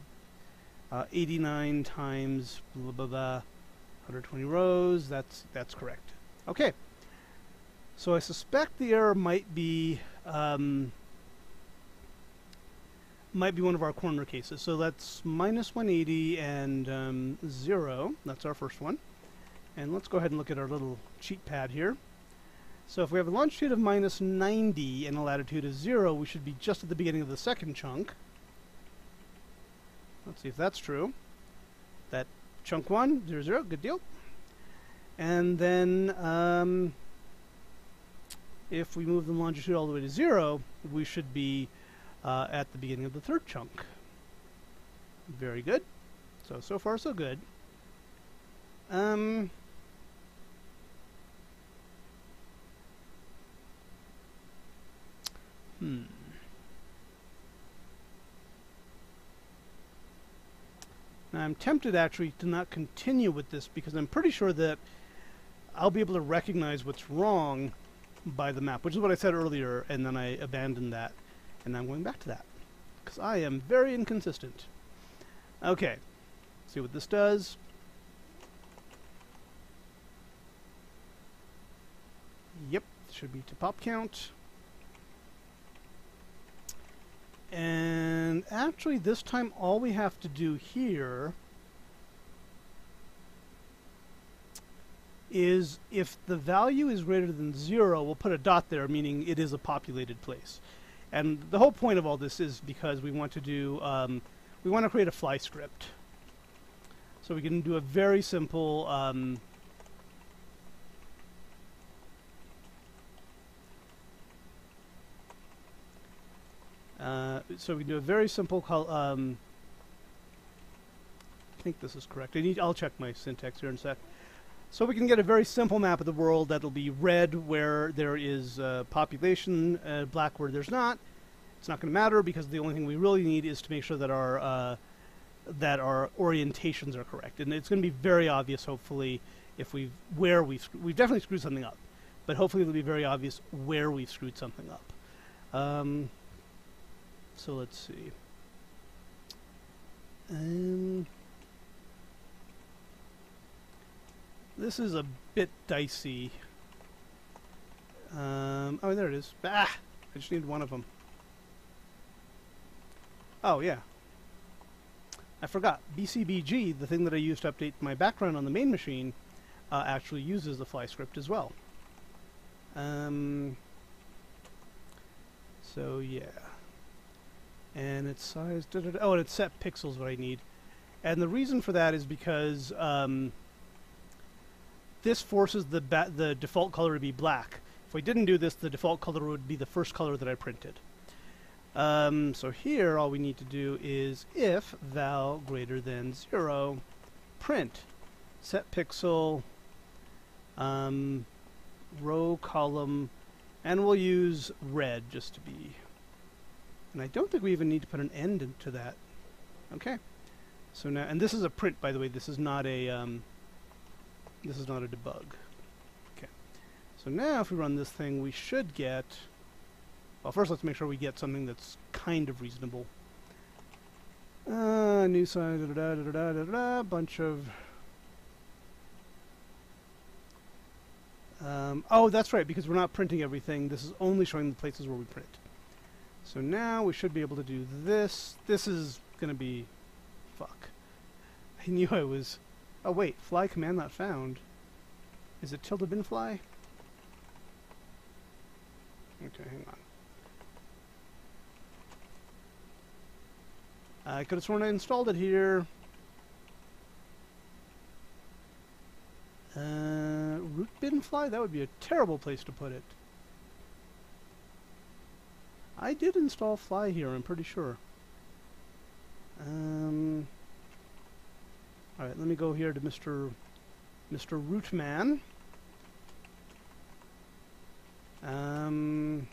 uh, 89 times blah, blah, blah, 120 rows, that's, that's correct. Okay, so I suspect the error might be um, might be one of our corner cases. So that's minus 180 and um, 0. That's our first one. And let's go ahead and look at our little cheat pad here. So if we have a longitude of minus 90 and a latitude of 0, we should be just at the beginning of the second chunk. Let's see if that's true. That chunk 1, 0, 0, good deal. And then um, if we move the longitude all the way to 0, we should be uh, at the beginning of the third chunk. Very good. So, so far so good. Um, hmm. Now I'm tempted actually to not continue with this because I'm pretty sure that I'll be able to recognize what's wrong by the map, which is what I said earlier, and then I abandoned that. And I'm going back to that. Because I am very inconsistent. Okay. See what this does. Yep, should be to pop count. And actually this time all we have to do here is if the value is greater than zero, we'll put a dot there, meaning it is a populated place. And the whole point of all this is because we want to do, um, we want to create a fly script. So we can do a very simple, um, uh, so we can do a very simple, um, I think this is correct. I need, I'll check my syntax here in a sec. So we can get a very simple map of the world that'll be red where there is uh, population, uh, black where there's not. It's not going to matter because the only thing we really need is to make sure that our uh, that our orientations are correct, and it's going to be very obvious, hopefully, if we where we've we've definitely screwed something up, but hopefully it'll be very obvious where we've screwed something up. Um, so let's see. Um, This is a bit dicey. Um, oh, there it is. Ah! I just need one of them. Oh, yeah. I forgot. BCBG, the thing that I used to update my background on the main machine, uh, actually uses the fly script as well. Um, so, yeah. And its size... Da -da -da, oh, and it's set pixels what I need. And the reason for that is because... Um, this forces the the default color to be black. If we didn't do this, the default color would be the first color that I printed. Um, so here, all we need to do is if val greater than 0, print set pixel, um, row, column, and we'll use red just to be. And I don't think we even need to put an end into that. Okay. So now, and this is a print, by the way. This is not a um, this is not a debug. Okay. So now if we run this thing, we should get... Well, first let's make sure we get something that's kind of reasonable. Uh, new size, da da da da da da da, bunch of... Um, oh, that's right, because we're not printing everything. This is only showing the places where we print. So now we should be able to do this. This is going to be... Fuck. (laughs) I knew I was Oh wait, fly command not found. Is it tilde bin fly? Okay, hang on. I could have sworn I installed it here. Uh, root bin fly? That would be a terrible place to put it. I did install fly here, I'm pretty sure. Um... Alright, let me go here to Mr. Mr. Rootman. Um,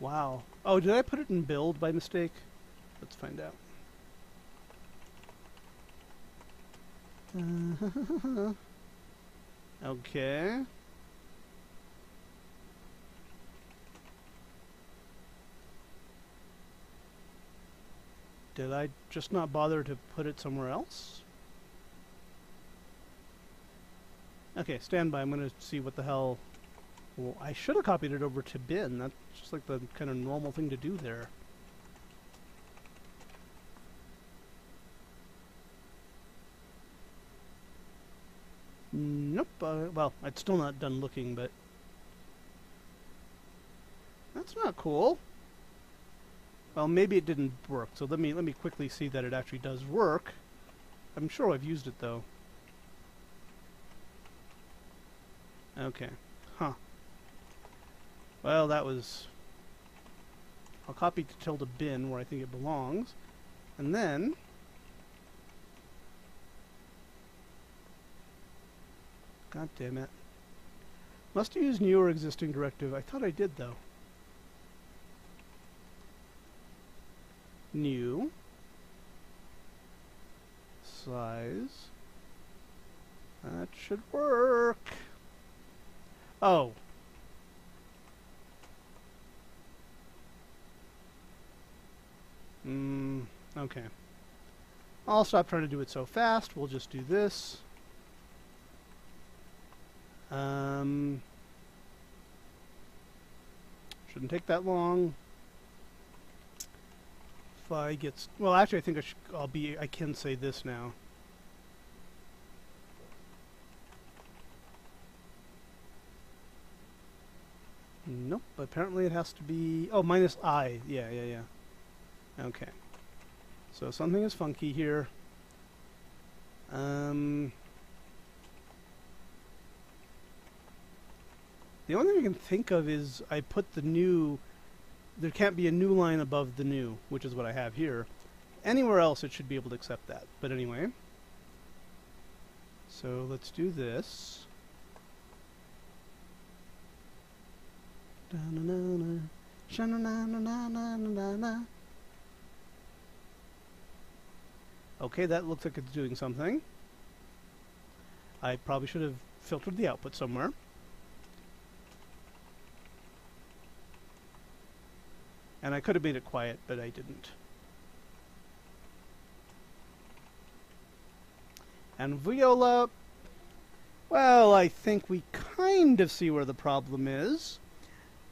Wow. Oh, did I put it in build by mistake? Let's find out. (laughs) okay. Did I just not bother to put it somewhere else? Okay, stand by. I'm going to see what the hell... Well, I should have copied it over to bin. That's just like the kind of normal thing to do there. Nope. Uh, well, it's still not done looking, but... That's not cool. Well, maybe it didn't work, so let me let me quickly see that it actually does work. I'm sure I've used it, though. Okay. Huh. Well, that was... I'll copy to tilde bin where I think it belongs. And then... God damn it. Must used new or existing directive. I thought I did, though. New. Size. That should work. Oh. Hmm, okay. I'll stop trying to do it so fast. We'll just do this. Um, shouldn't take that long. If I get... Well, actually, I think I should, I'll be... I can say this now. Nope, apparently it has to be... Oh, minus i. Yeah, yeah, yeah. Okay. So something is funky here. Um... The only thing I can think of is I put the new... There can't be a new line above the new, which is what I have here. Anywhere else it should be able to accept that. But anyway. So let's do this. Okay, that looks like it's doing something. I probably should have filtered the output somewhere. And I could have made it quiet, but I didn't. And Viola, well, I think we kind of see where the problem is.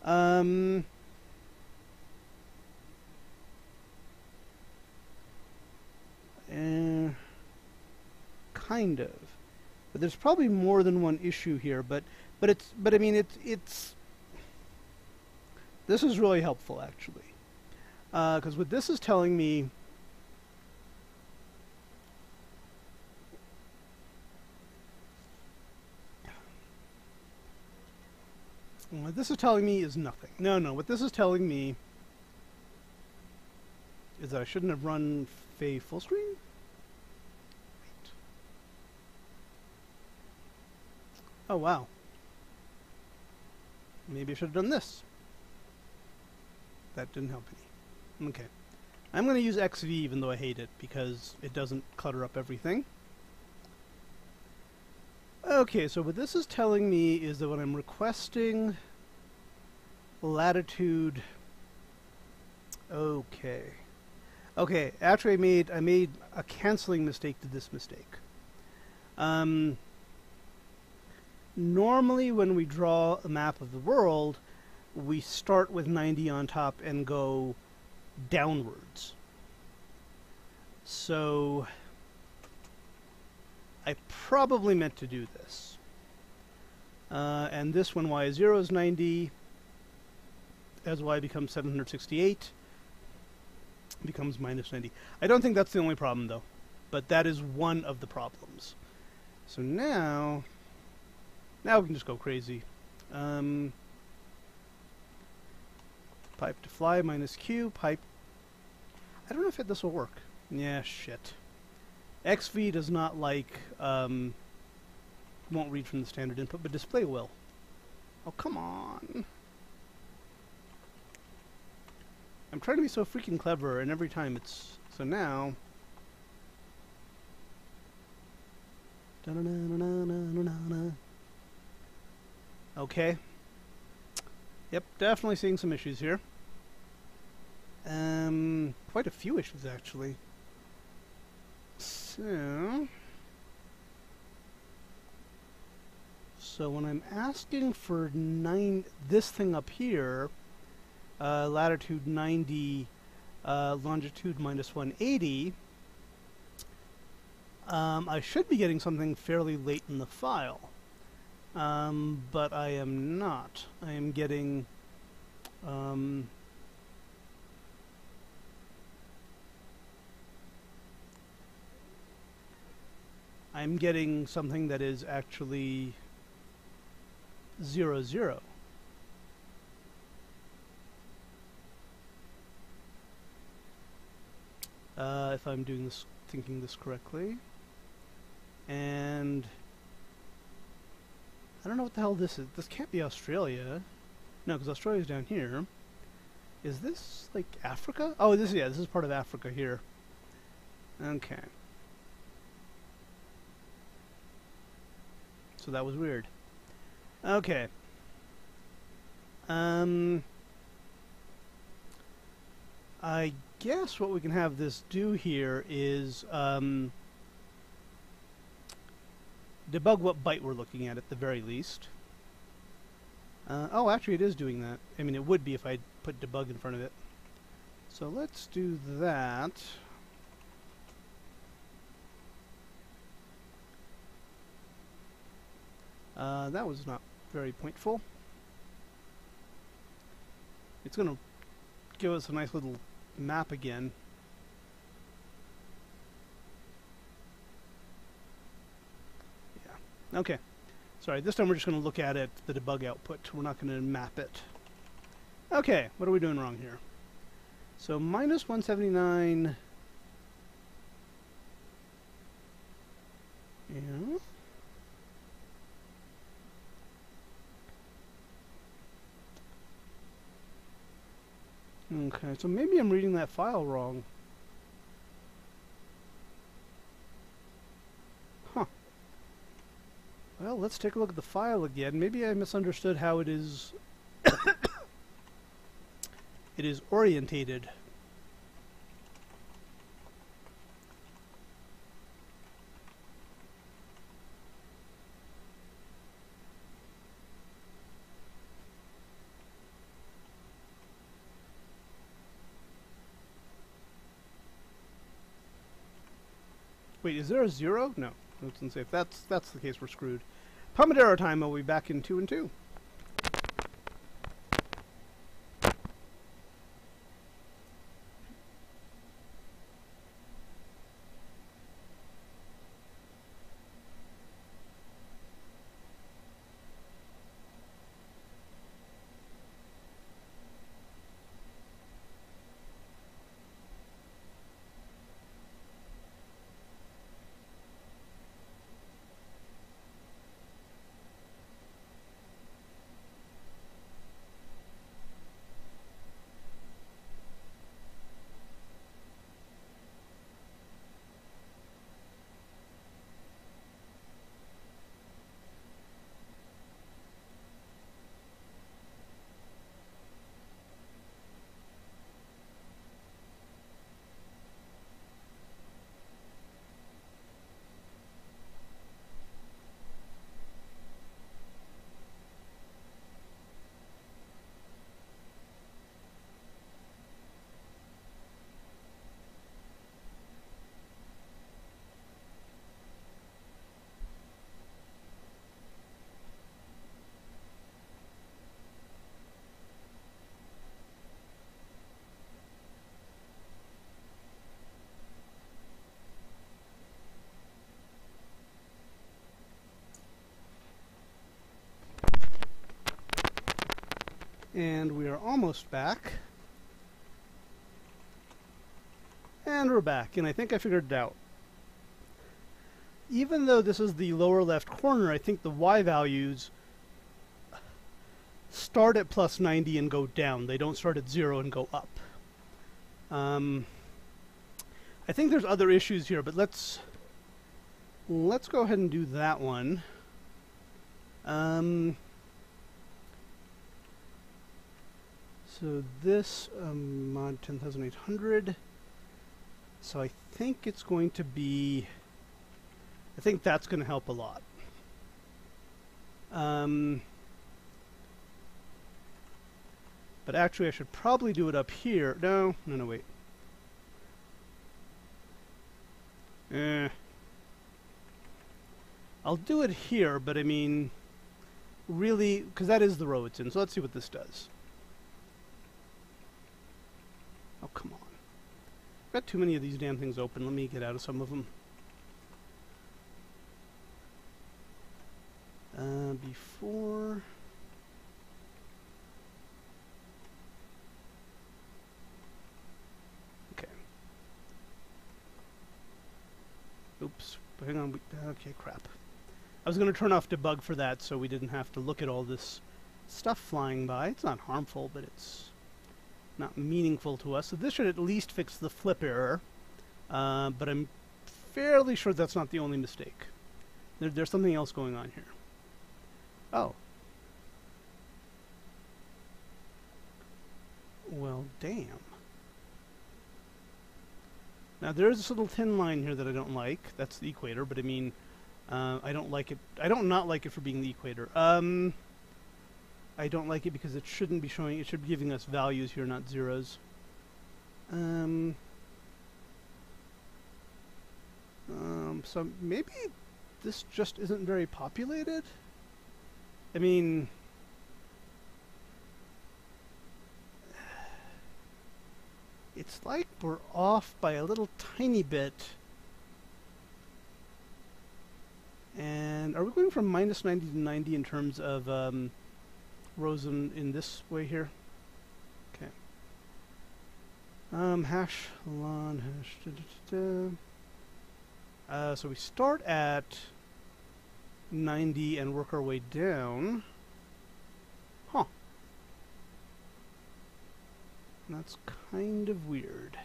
Um, uh, kind of, but there's probably more than one issue here. But but it's but I mean it's it's this is really helpful actually, because uh, what this is telling me. What this is telling me is nothing. No, no, what this is telling me is that I shouldn't have run feh full screen? Oh, wow. Maybe I should have done this. That didn't help any. Okay. I'm going to use XV even though I hate it because it doesn't clutter up everything. Okay, so what this is telling me is that when I'm requesting latitude... Okay. Okay, after I made I made a canceling mistake to this mistake. Um, normally when we draw a map of the world, we start with 90 on top and go downwards. So I probably meant to do this. Uh, and this when y is 0 is 90, as y becomes 768, becomes minus 90. I don't think that's the only problem, though. But that is one of the problems. So now... Now we can just go crazy. Um, pipe to fly minus q, pipe... I don't know if it, this will work. Yeah, shit. XV does not like, um, won't read from the standard input, but display will. Oh, come on. I'm trying to be so freaking clever, and every time it's... So now... Okay. Yep, definitely seeing some issues here. Um, quite a few issues, actually. So... So when I'm asking for nine, this thing up here, uh, latitude 90, uh, longitude minus 180, um, I should be getting something fairly late in the file. Um, but I am not. I am getting... Um, I'm getting something that is actually zero zero. Uh, if I'm doing this, thinking this correctly, and I don't know what the hell this is. This can't be Australia. No, because Australia's down here. Is this like Africa? Oh, this is yeah, this is part of Africa here. Okay. So that was weird. Okay. Um, I guess what we can have this do here is um, debug what byte we're looking at at the very least. Uh, oh, actually it is doing that. I mean, it would be if I put debug in front of it. So let's do that. Uh, that was not very pointful. It's going to give us a nice little map again. Yeah. Okay. Sorry, this time we're just going to look at it, the debug output. We're not going to map it. Okay, what are we doing wrong here? So minus 179... Yeah. Okay, so maybe I'm reading that file wrong. Huh. Well, let's take a look at the file again. Maybe I misunderstood how it is... (coughs) it is orientated. Wait, is there a zero? No. Let's see if that's that's the case, we're screwed. Pomodoro time. I'll be back in two and two. And we are almost back. And we're back, and I think I figured it out. Even though this is the lower left corner, I think the Y values start at plus 90 and go down. They don't start at 0 and go up. Um, I think there's other issues here, but let's let's go ahead and do that one. Um, so this um, mod 10,800. So I think it's going to be. I think that's going to help a lot. Um, but actually, I should probably do it up here. No, no, no, wait. Eh. I'll do it here, but I mean, really, because that is the row it's in. So let's see what this does. Oh, come on. I've got too many of these damn things open. Let me get out of some of them. Uh, before... Okay. Oops. Hang on. Okay, crap. I was going to turn off debug for that so we didn't have to look at all this stuff flying by. It's not harmful, but it's not meaningful to us. So this should at least fix the flip error. Uh, but I'm fairly sure that's not the only mistake. There, there's something else going on here. Oh. Well, damn. Now there's this little thin line here that I don't like. That's the equator, but I mean, uh, I don't like it. I don't not like it for being the equator. Um, I don't like it because it shouldn't be showing. It should be giving us values here, not zeros. Um, um, so maybe this just isn't very populated. I mean, (sighs) it's like we're off by a little tiny bit. And are we going from minus 90 to 90 in terms of um, rows in, in this way here? Okay. Um, hash lon hash da, da, da, uh, so we start at 90 and work our way down. Huh. That's kind of weird.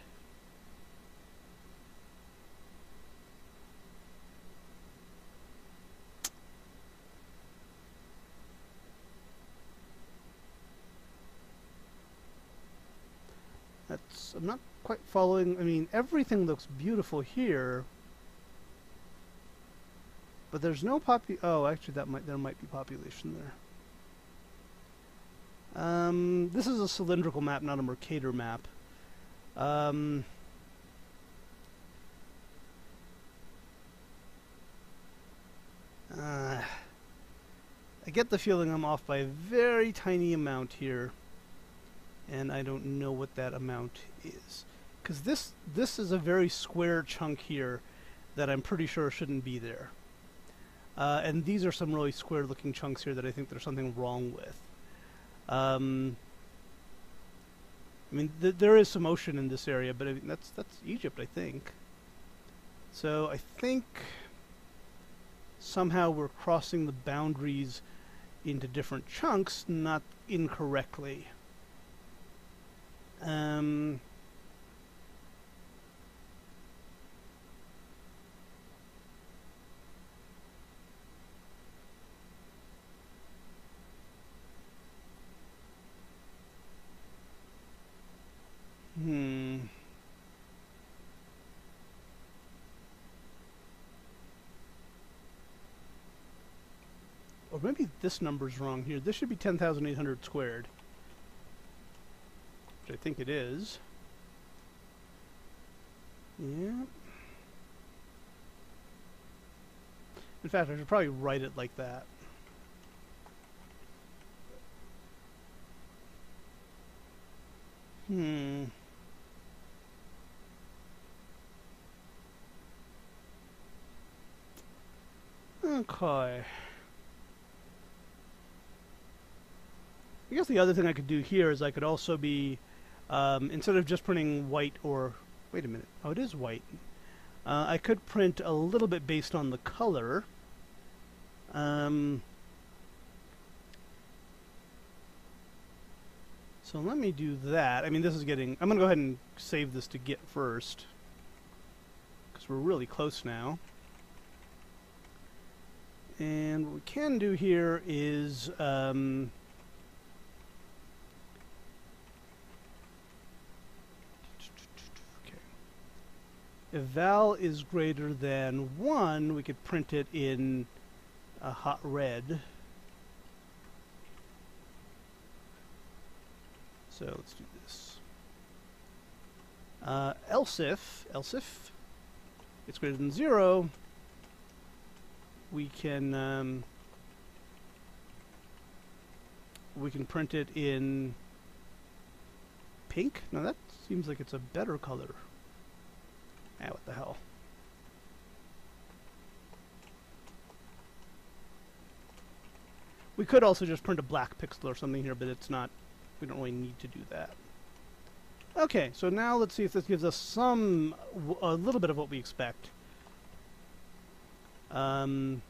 I'm not quite following, I mean, everything looks beautiful here, but there's no popu- oh, actually that might, there might be population there. Um, this is a cylindrical map, not a Mercator map. Um, uh, I get the feeling I'm off by a very tiny amount here and I don't know what that amount is. Because this, this is a very square chunk here that I'm pretty sure shouldn't be there. Uh, and these are some really square looking chunks here that I think there's something wrong with. Um, I mean, th there is some ocean in this area, but I mean, that's, that's Egypt, I think. So I think somehow we're crossing the boundaries into different chunks, not incorrectly. Um, hmm. Or maybe this number's wrong here. This should be 10,800 squared. I think it is. Yeah. In fact, I should probably write it like that. Hmm. Okay. I guess the other thing I could do here is I could also be um, instead of just printing white or wait a minute oh it is white uh, I could print a little bit based on the color um, So let me do that. I mean, this is getting... I'm going to go ahead and save this to Git first. Because we're really close now. And what we can do here is... Um, If val is greater than 1, we could print it in a hot red. So let's do this. Uh, else if, else if it's greater than zero, we can um, we can print it in pink. Now that seems like it's a better color. Ah, what the hell. We could also just print a black pixel or something here, but it's not we don't really need to do that. Okay, so now let's see if this gives us some, a little bit of what we expect. Um,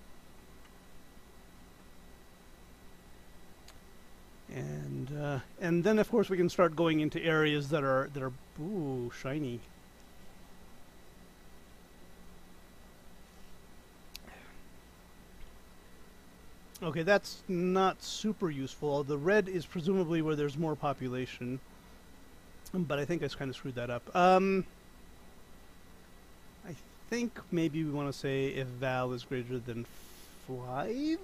and uh, and then of course we can start going into areas that are that are ooh shiny. Okay, that's not super useful. The red is presumably where there's more population. But I think I kind of screwed that up. Um, I think maybe we want to say if val is greater than 5.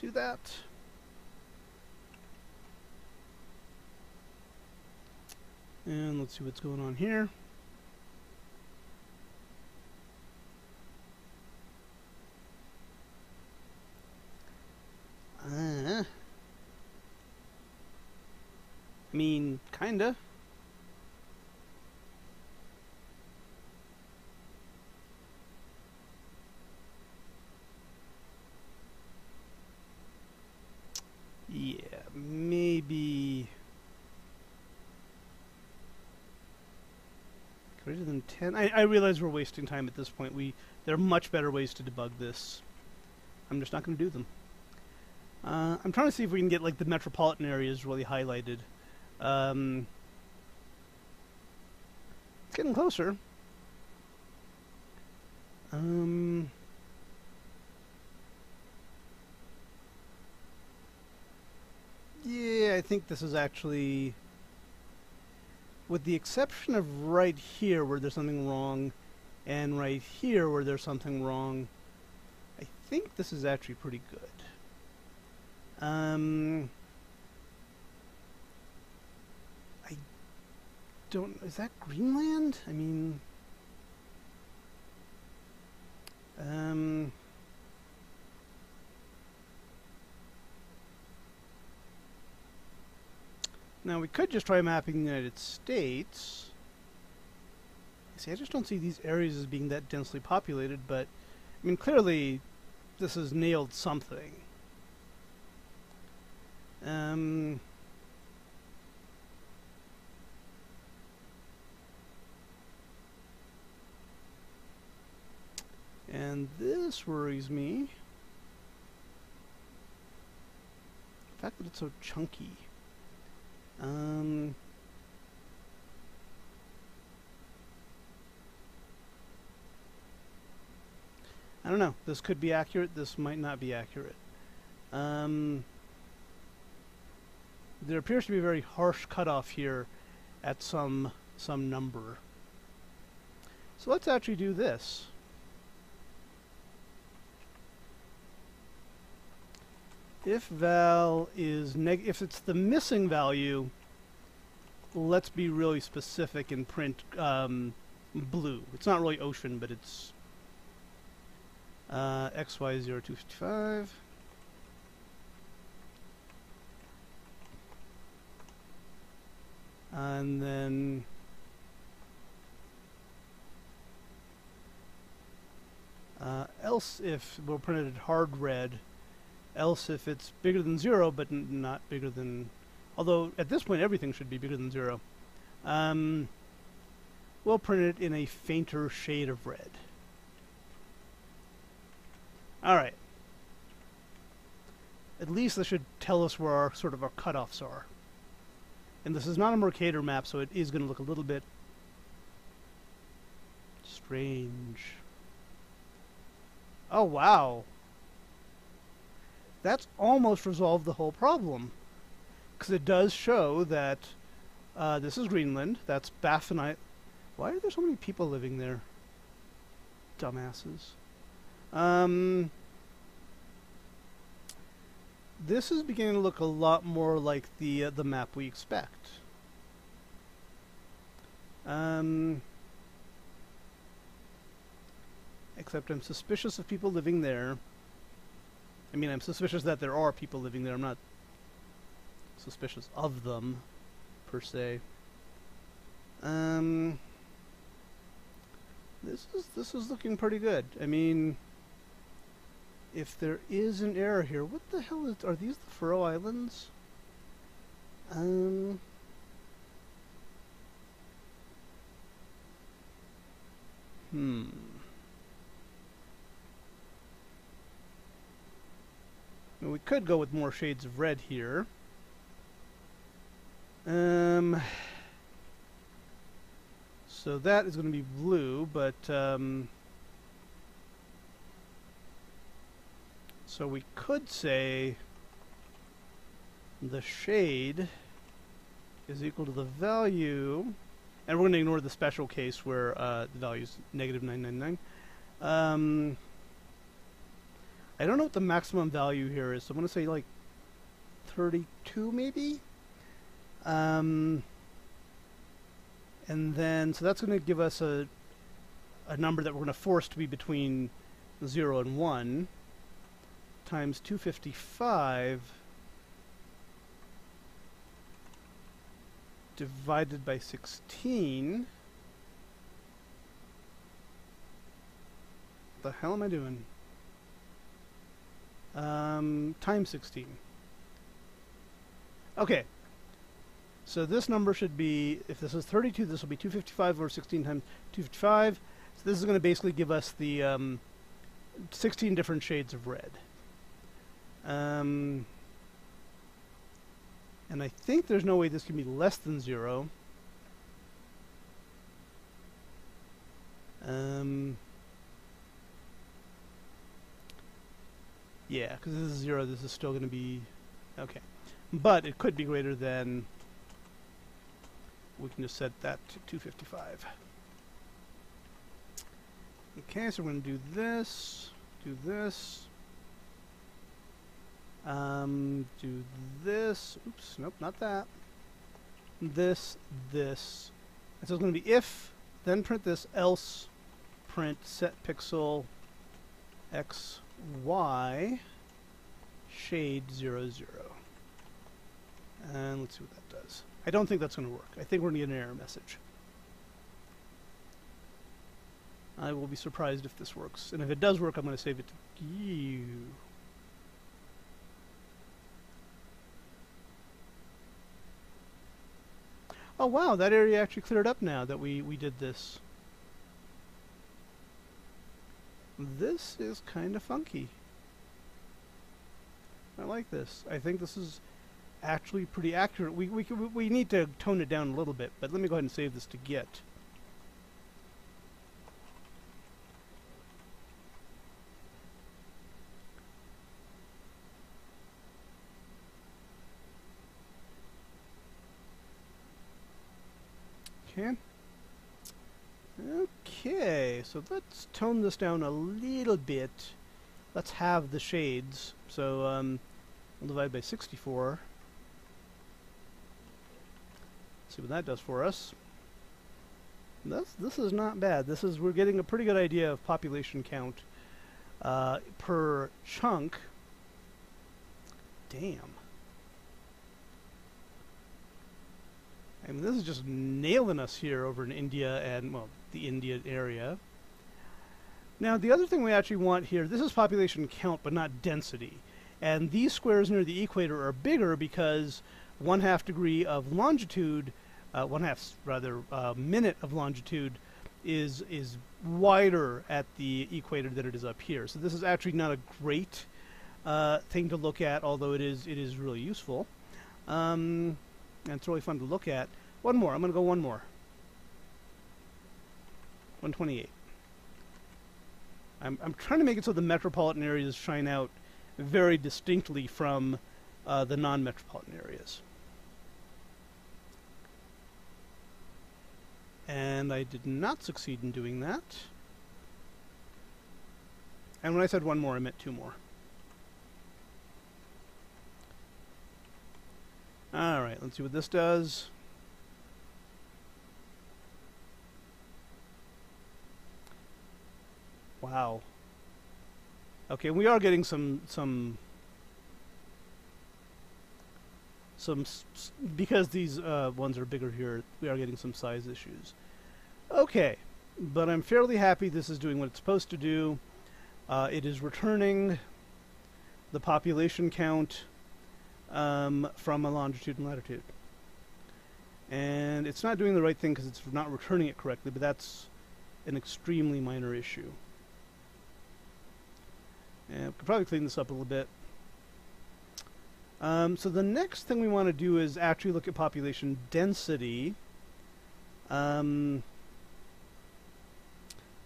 Do that. And let's see what's going on here. Mean, kinda. Yeah, maybe... Greater than 10? I, I realize we're wasting time at this point. We There are much better ways to debug this. I'm just not going to do them. Uh, I'm trying to see if we can get like the metropolitan areas really highlighted. Um, it's getting closer. Um, yeah, I think this is actually, with the exception of right here where there's something wrong, and right here where there's something wrong, I think this is actually pretty good. Um, don't. Is that Greenland? I mean, um. Now we could just try mapping the United States. See, I just don't see these areas as being that densely populated, but I mean, clearly this has nailed something. Um, and this worries me. The fact that it's so chunky. Um, I don't know. This could be accurate. This might not be accurate. Um, there appears to be a very harsh cutoff here at some some number. So let's actually do this. If val is neg if it's the missing value, let's be really specific and print um, blue. It's not really ocean, but it's uh, XY0255. and then uh, else if we'll print it hard red else if it's bigger than zero but not bigger than although at this point everything should be bigger than zero um, we'll print it in a fainter shade of red alright at least this should tell us where our sort of our cutoffs are And this is not a Mercator map, so it is going to look a little bit strange. Oh, wow. That's almost resolved the whole problem. Because it does show that uh, this is Greenland. That's Baffinite. Why are there so many people living there? Dumbasses. Um, this is beginning to look a lot more like the uh, the map we expect. Um, except I'm suspicious of people living there. I mean, I'm suspicious that there are people living there. I'm not suspicious of them, per se. Um, this is this is looking pretty good. I mean, if there is an error here, what the hell is? Are these the Faroe Islands? Um. Hmm. We could go with more shades of red here. Um, so that is going to be blue, but um, so we could say the shade is equal to the value, and we're going to ignore the special case where uh, the value is negative 999. Um, I don't know what the maximum value here is, so I'm going to say like 32 maybe? Um, and then, so that's going to give us a, a number that we're going to force to be between 0 and 1 times 255 divided by 16. What the hell am I doing? Um, times 16. Okay, so this number should be, if this is 32, this will be 255 over 16 times 255. So this is going to basically give us the um, 16 different shades of red. Um, and I think there's no way this can be less than 0. Um, yeah, because this is 0, this is still going to be... Okay. But it could be greater than we can just set that to 255. Okay, so we're going to do this, do this, um, do this, oops, nope, not that, this, this. And so it's going to be if, then print this, else print set pixel x, y, shade 0, 0. And let's see what that does. I don't think that's going to work. I think we're going to get an error message. I will be surprised if this works. And if it does work, I'm going to save it to you. Oh wow, that area actually cleared up now that we, we did this. This is kind of funky. I like this. I think this is actually pretty accurate. We, we, we need to tone it down a little bit, but let me go ahead and save this to Git. Okay. Okay, so let's tone this down a little bit. Let's have the shades. So um, we'll divide by 64. See what that does for us. This this is not bad. This is we're getting a pretty good idea of population count uh, per chunk. Damn. I mean, this is just nailing us here over in India and, well, the India area. Now, the other thing we actually want here, this is population count, but not density. And these squares near the equator are bigger because one half degree of longitude uh, one half rather uh, minute of longitude is is wider at the equator than it is up here. So this is actually not a great uh, thing to look at, although it is it is really useful. Um, and it's really fun to look at. One more. I'm going to go one more. 128. I'm, I'm trying to make it so the metropolitan areas shine out very distinctly from uh, the non-metropolitan areas. And I did not succeed in doing that. And when I said one more, I meant two more. Alright, let's see what this does. Wow. Okay, we are getting some some some because these uh, ones are bigger here. We are getting some size issues. Okay, but I'm fairly happy this is doing what it's supposed to do. Uh, it is returning the population count um, from a longitude and latitude. And it's not doing the right thing because it's not returning it correctly, but that's an extremely minor issue. And we could probably clean this up a little bit. Um, so the next thing we want to do is actually look at population density. Um,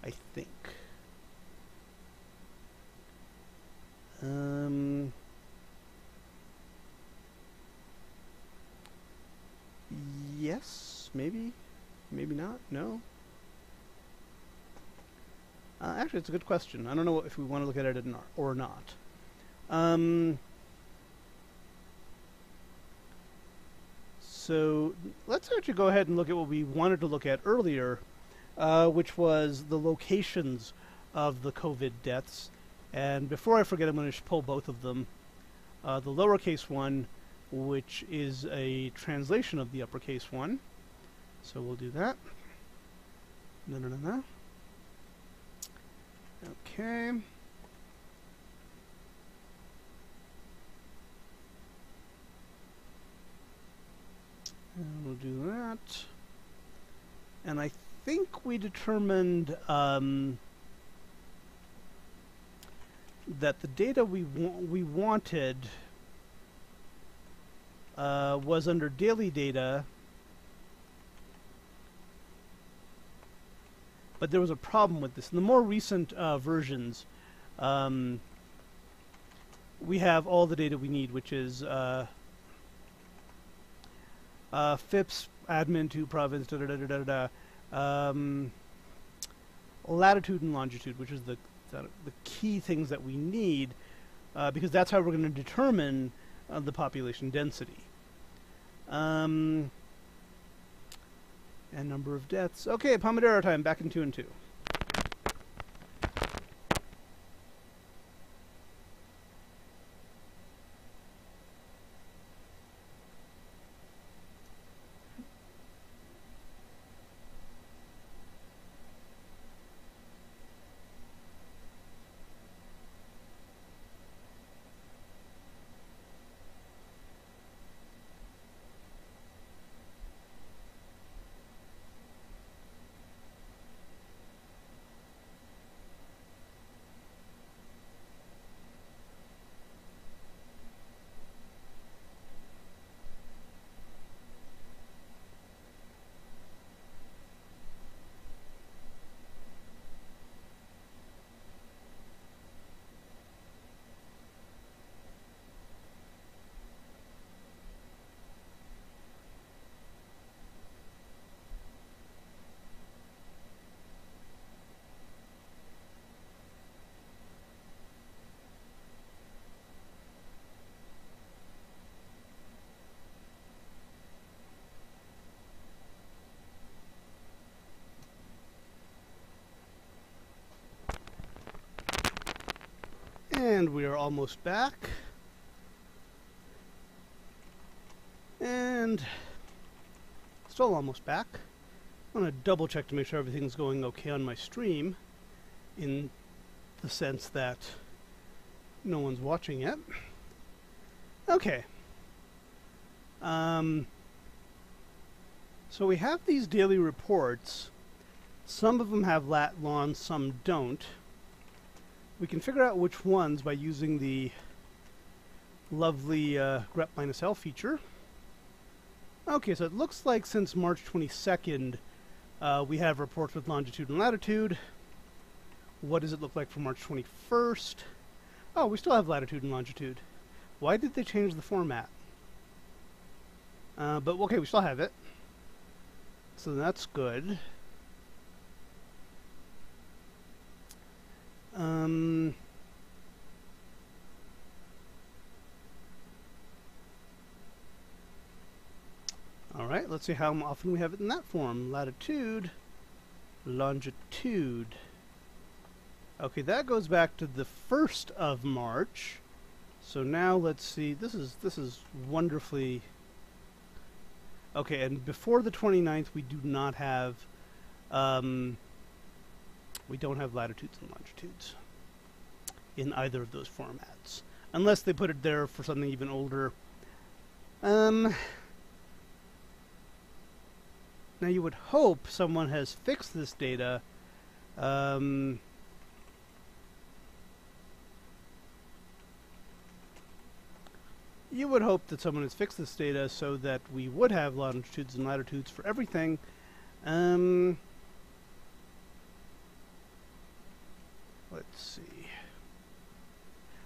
I think. Um, yes, maybe, maybe not. No. Uh, actually, it's a good question. I don't know if we want to look at it or not. Um, so let's actually go ahead and look at what we wanted to look at earlier, uh, which was the locations of the COVID deaths. And before I forget, I'm going to pull both of them. Uh, the lowercase one, which is a translation of the uppercase one. So we'll do that. No, no, no, no. Okay. And we'll do that. And I think we determined um, that the data we wa we wanted uh, was under daily data but there was a problem with this. In the more recent uh, versions, um, we have all the data we need, which is uh, uh, FIPS, Admin2 province, da da da da da da, um, latitude and longitude, which is the the, the key things that we need, uh, because that's how we're going to determine uh, the population density. Um, and number of deaths. Okay, Pomodoro time, back in 2 and 2. And we are almost back. And still almost back. I'm going to double check to make sure everything's going okay on my stream in the sense that no one's watching yet. Okay. Um, so we have these daily reports. Some of them have lat lon, some don't. We can figure out which ones by using the lovely uh, grep minus L feature. Okay, so it looks like since March 22nd, uh, we have reports with longitude and latitude. What does it look like for March 21st? Oh, we still have latitude and longitude. Why did they change the format? Uh, but okay, we still have it. So that's good. Um, all right, let's see how often we have it in that form. Latitude, longitude. Okay, that goes back to the 1st of March. So now let's see. This is this is wonderfully Okay, and before the 29th we do not have um, we don't have latitudes and longitudes in either of those formats. Unless they put it there for something even older. Um now you would hope someone has fixed this data um, you would hope that someone has fixed this data so that we would have longitudes and latitudes for everything. Um, let's see.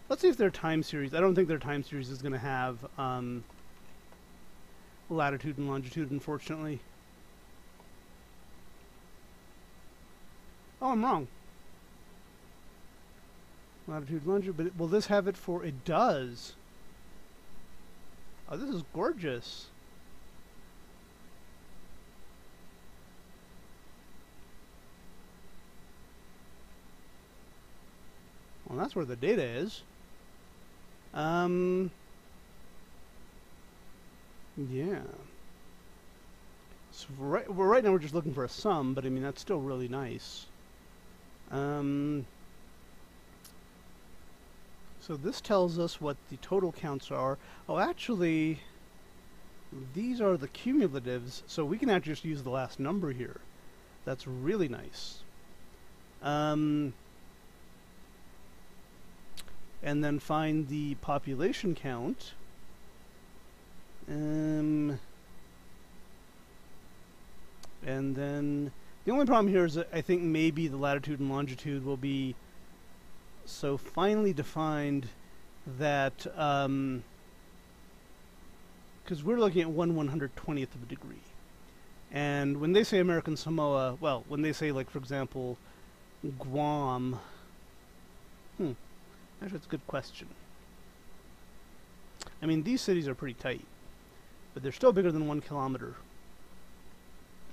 Let's see if their time series. I don't think their time series is going to have um, latitude and longitude, unfortunately. Oh, I'm wrong. Latitude, longitude, but will this have it for? It does. Oh, this is gorgeous. Well, that's where the data is. Um, yeah. So right, well, right now we're just looking for a sum, but I mean, that's still really nice. Um, so this tells us what the total counts are. Oh, actually, these are the cumulatives, so we can actually just use the last number here. That's really nice. Um, and then find the population count. Um, and then the only problem here is that I think maybe the latitude and longitude will be so finely defined that because um, we're looking at one one hundred twentieth of a degree, and when they say American Samoa, well, when they say like for example, Guam, hmm, actually that's a good question. I mean these cities are pretty tight, but they're still bigger than one kilometer.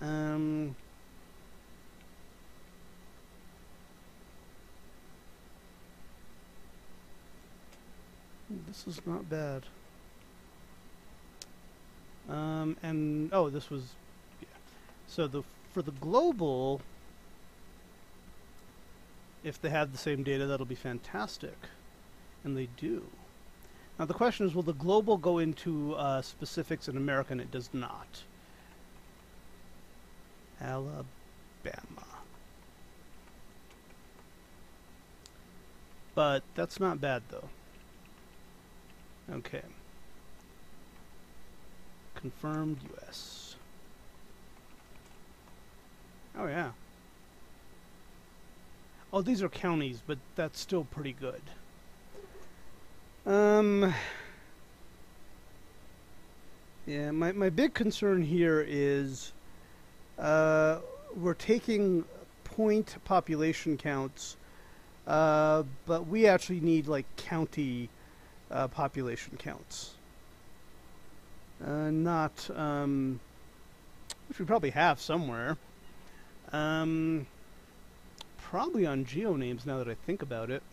Um, This is not bad. Um, and oh, this was yeah. So the for the global, if they have the same data, that'll be fantastic, and they do. Now the question is, will the global go into uh, specifics in America? And it does not. Alabama. But that's not bad though. Okay. Confirmed US. Oh yeah. Oh, these are counties, but that's still pretty good. Um, yeah, my, my big concern here is uh, we're taking point population counts, uh, but we actually need like county uh, population counts. Uh, not, um, which we probably have somewhere. Um, probably on GeoNames now that I think about it.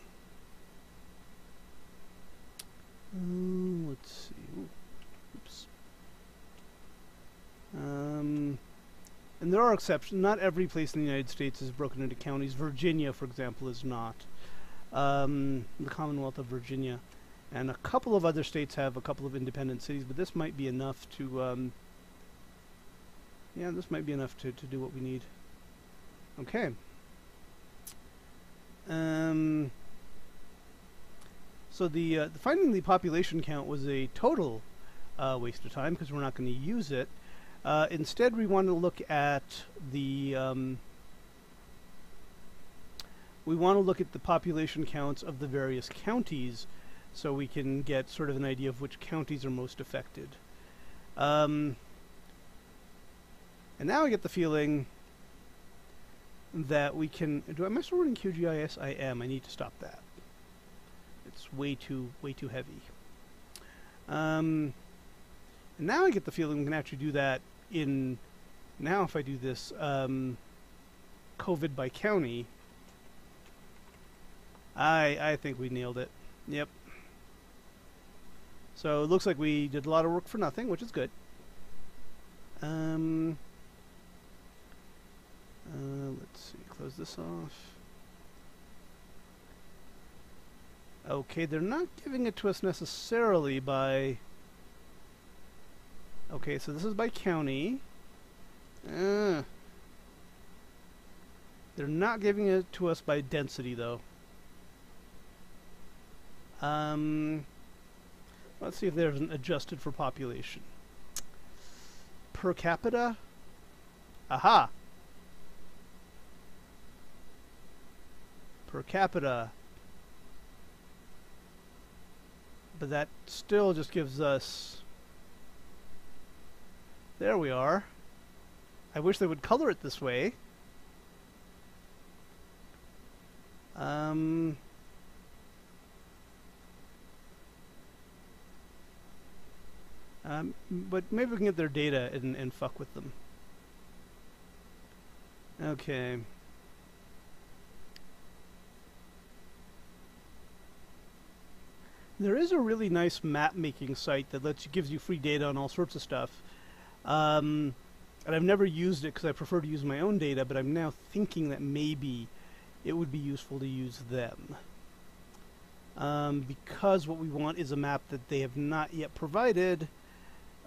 Um, let's see. Oops. Um, and there are exceptions. Not every place in the United States is broken into counties. Virginia, for example, is not. Um, the Commonwealth of Virginia. And a couple of other states have a couple of independent cities, but this might be enough to, um, yeah, this might be enough to, to do what we need. Okay. Um, so the, uh, finding the population count was a total uh, waste of time because we're not going to use it. Uh, instead, we want to look at the um, we want to look at the population counts of the various counties so we can get sort of an idea of which counties are most affected. Um, and now I get the feeling that we can... Do I, am I still running QGIS? I am. I need to stop that. It's way too, way too heavy. Um, and now I get the feeling we can actually do that in... Now if I do this, um, COVID by county, I, I think we nailed it. Yep. So it looks like we did a lot of work for nothing, which is good. Um, uh, let's see, close this off. Okay, they're not giving it to us necessarily by... Okay, so this is by county. Uh, they're not giving it to us by density, though. Um, let's see if there's an adjusted for population. Per capita? Aha! Per capita. But that still just gives us... There we are. I wish they would color it this way. Um... Um, but maybe we can get their data and, and fuck with them. Okay. There is a really nice map making site that lets you, gives you free data on all sorts of stuff. Um, and I've never used it because I prefer to use my own data, but I'm now thinking that maybe it would be useful to use them. Um, because what we want is a map that they have not yet provided,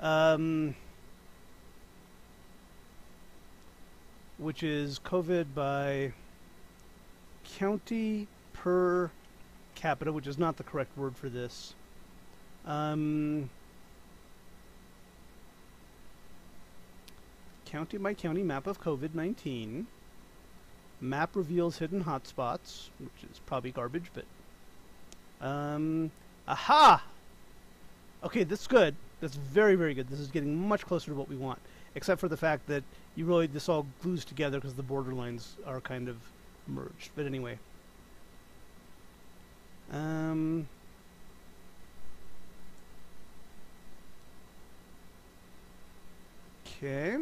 um, which is COVID by county per capita, which is not the correct word for this. Um, county by county map of COVID-19. Map reveals hidden hotspots, which is probably garbage, but... Um, aha! Okay, that's good. That's very, very good. This is getting much closer to what we want, except for the fact that you really this all glues together because the borderlines are kind of merged. But anyway. Um, okay.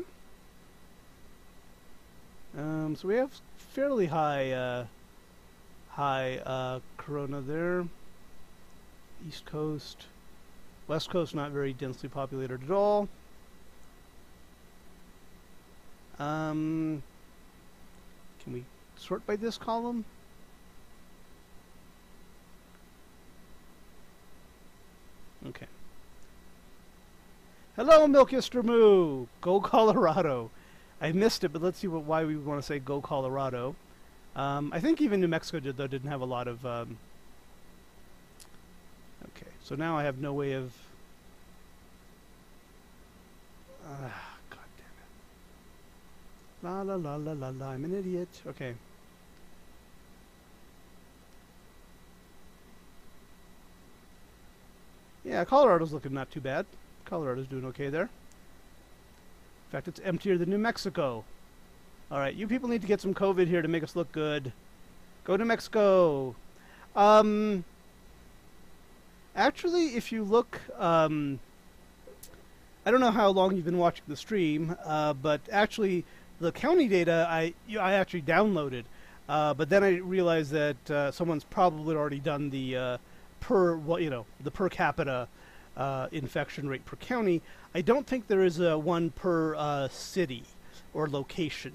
Um, so we have fairly high, uh, high uh, corona there. East Coast. West Coast not very densely populated at all. Um, can we sort by this column? Okay. Hello, Milkister Moo! Go Colorado! I missed it, but let's see what, why we want to say go Colorado. Um, I think even New Mexico did, though, didn't have a lot of um, Okay, so now I have no way of... Uh, God damn it. La la la la la la, I'm an idiot. Okay. Yeah, Colorado's looking not too bad. Colorado's doing okay there. In fact, it's emptier than New Mexico. Alright, you people need to get some COVID here to make us look good. Go to Mexico. Um... Actually, if you look, um, I don't know how long you've been watching the stream, uh, but actually, the county data I I actually downloaded, uh, but then I realized that uh, someone's probably already done the uh, per well, you know the per capita uh, infection rate per county. I don't think there is a one per uh, city or location,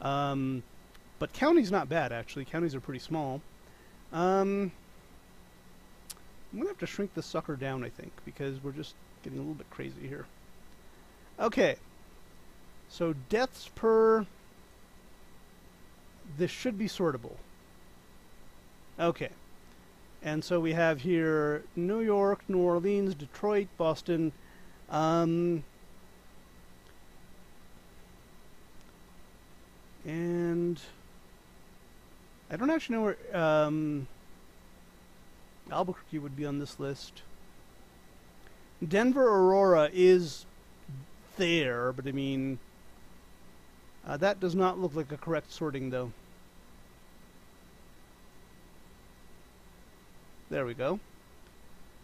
um, but county's not bad actually. Counties are pretty small. Um, I'm going to have to shrink the sucker down, I think, because we're just getting a little bit crazy here. Okay. So deaths per... This should be sortable. Okay. And so we have here New York, New Orleans, Detroit, Boston. Um, and I don't actually know where um, Albuquerque would be on this list. Denver Aurora is there, but I mean, uh, that does not look like a correct sorting, though. There we go.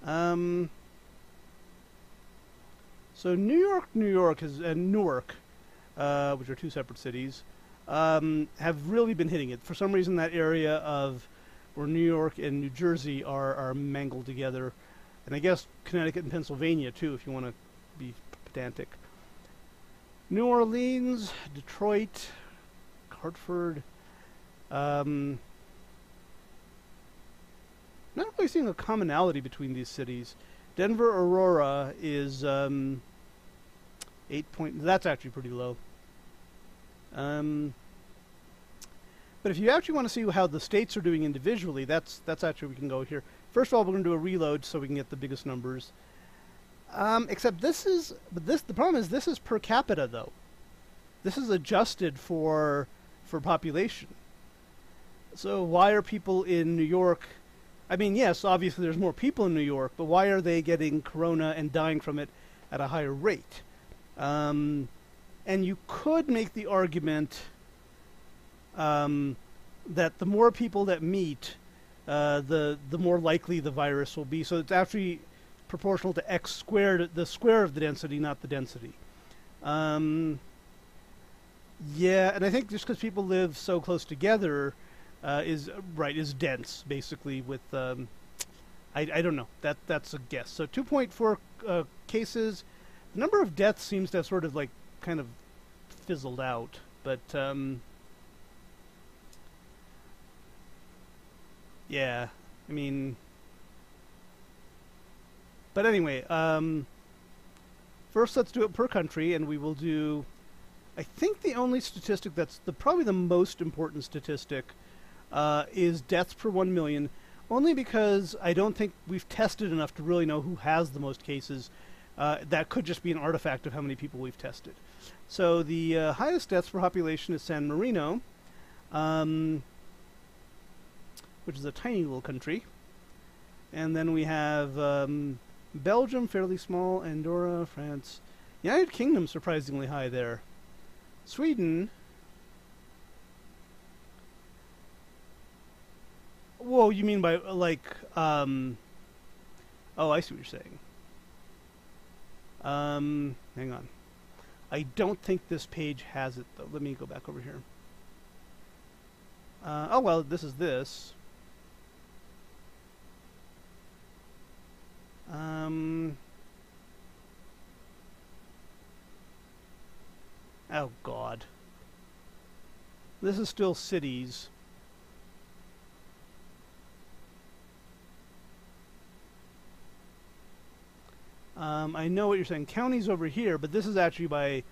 Um, so New York, New York and Newark, uh, which are two separate cities, um, have really been hitting it. For some reason, that area of where New York and New Jersey are are mangled together, and I guess Connecticut and Pennsylvania too, if you want to be pedantic. New Orleans, Detroit, Hartford. Um, not really seeing a commonality between these cities. Denver Aurora is um, eight point. That's actually pretty low. Um, but if you actually want to see how the states are doing individually, that's that's actually we can go here. First of all, we're going to do a reload so we can get the biggest numbers. Um, except this is, but this the problem is this is per capita though. This is adjusted for for population. So why are people in New York? I mean, yes, obviously there's more people in New York, but why are they getting corona and dying from it at a higher rate? Um, and you could make the argument um, that the more people that meet, uh, the the more likely the virus will be. So it's actually proportional to x squared, the square of the density, not the density. Um, yeah, and I think just because people live so close together uh, is right is dense, basically. With um, I, I don't know that that's a guess. So 2.4 uh, cases. The number of deaths seems to have sort of like kind of fizzled out, but um, yeah, I mean, but anyway, um, first let's do it per country, and we will do. I think the only statistic that's the probably the most important statistic uh, is deaths per one million, only because I don't think we've tested enough to really know who has the most cases. Uh, that could just be an artifact of how many people we've tested. So the uh, highest deaths per population is San Marino, um, which is a tiny little country. And then we have um, Belgium, fairly small, Andorra, France. United Kingdom, surprisingly high there. Sweden. Whoa, you mean by, like, um, oh, I see what you're saying. Um, hang on. I don't think this page has it, though. Let me go back over here. Uh, oh, well, this is this. Um... Oh, God. This is still cities. Um, I know what you're saying. Counties over here, but this is actually by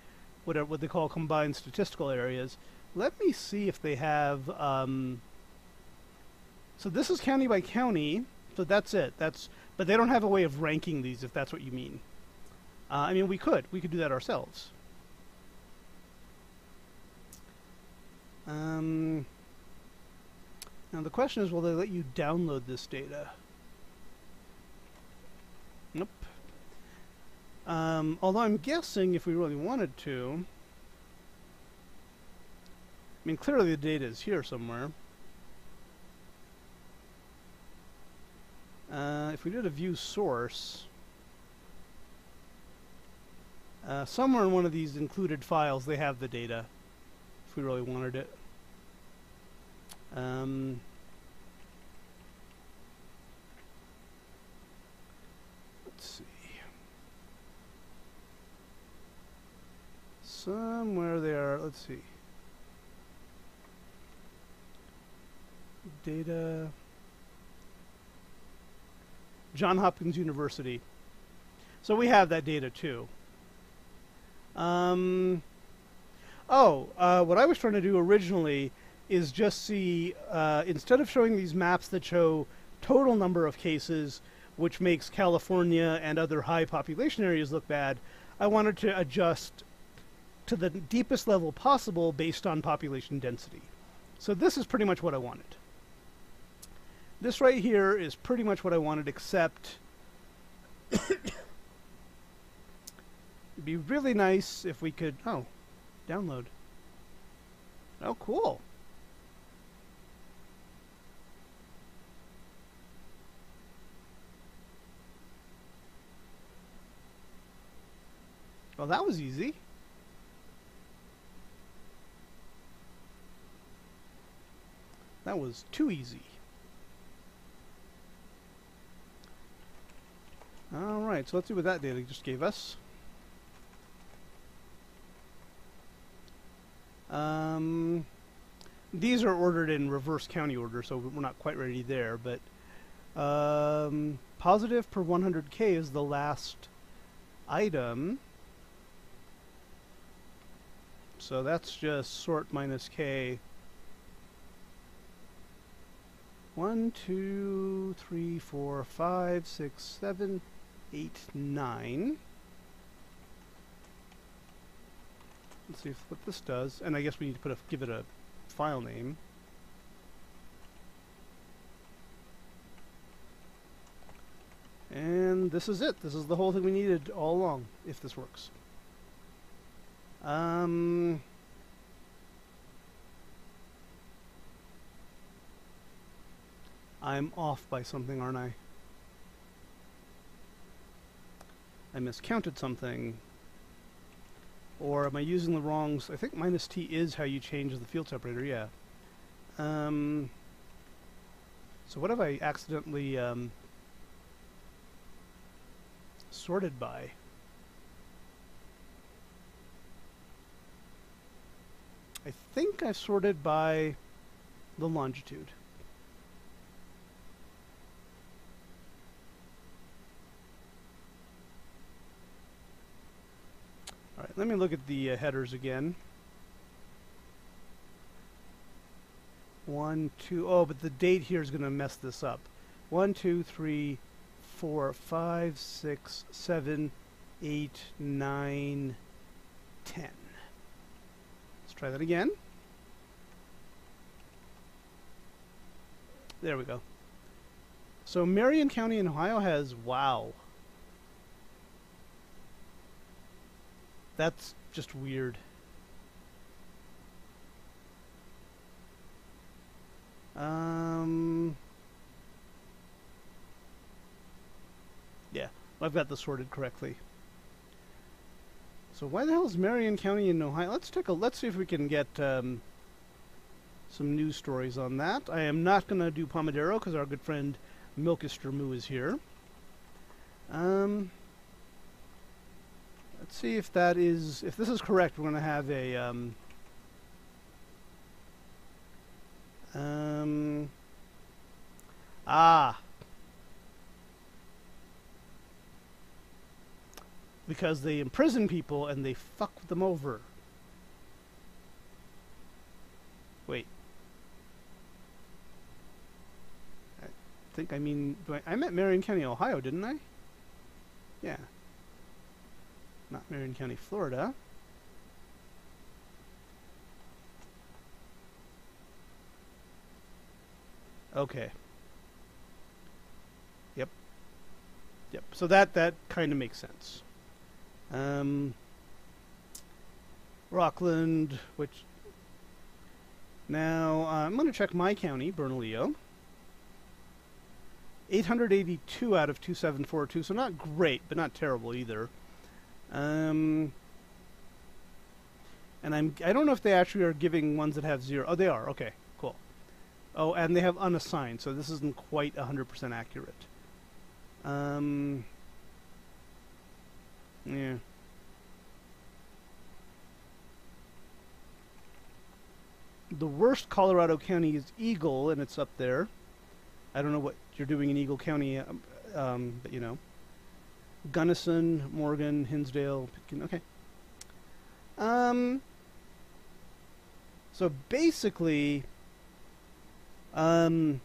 whatever what they call combined statistical areas. Let me see if they have. Um, so this is county by county. So that's it. That's but they don't have a way of ranking these. If that's what you mean. Uh, I mean, we could. We could do that ourselves. Um, now the question is, will they let you download this data? Nope. Um, although I'm guessing if we really wanted to, I mean, clearly the data is here somewhere. Uh, if we did a view source, uh, somewhere in one of these included files they have the data, if we really wanted it. Um, let's see. Somewhere there, let's see. Data. John Hopkins University. So we have that data too. Um, oh, uh, what I was trying to do originally is just see, uh, instead of showing these maps that show total number of cases, which makes California and other high population areas look bad, I wanted to adjust to the deepest level possible based on population density. So this is pretty much what I wanted. This right here is pretty much what I wanted, except (coughs) it'd be really nice if we could, oh, download. Oh, cool. Well, that was easy. That was too easy. Alright, so let's see what that data just gave us. Um, these are ordered in reverse county order, so we're not quite ready there, but um, positive per 100k is the last item. So that's just sort minus k. One, two, three, four, five, six, seven, eight, nine. Let's see what this does. And I guess we need to put a give it a file name. And this is it. This is the whole thing we needed all along, if this works. Um, I'm off by something, aren't I? I miscounted something. Or am I using the wrongs? I think minus t is how you change the field separator, yeah. Um, so what have I accidentally um, sorted by? I think I've sorted by the longitude. All right, let me look at the uh, headers again. One, two, oh, but the date here is going to mess this up. One, two, three, four, five, six, seven, eight, nine, ten. Let's Try that again. There we go. So Marion County in Ohio has, wow. That's just weird. Um, yeah, I've got this sorted correctly. So why the hell is Marion County in Ohio? Let's take a let's see if we can get um, some news stories on that. I am not going to do Pomodoro because our good friend Milkister Moo is here. Um, let's see if that is if this is correct. We're going to have a um, um, ah because they imprison people and they fuck them over. Wait. I think I mean, I, I met Marion County, Ohio, didn't I? Yeah. Not Marion County, Florida. Okay. Yep. Yep. So that that kind of makes sense. Um, Rockland, which now uh, I'm going to check my county, Bernalillo. 882 out of 2742, so not great, but not terrible either. Um, and I'm I don't know if they actually are giving ones that have zero. Oh, they are. Okay, cool. Oh, and they have unassigned, so this isn't quite 100% accurate. Um, yeah. The worst Colorado county is Eagle, and it's up there. I don't know what you're doing in Eagle County, um, um, but you know. Gunnison, Morgan, Hinsdale, Pitkin. Okay. Um. So basically, um,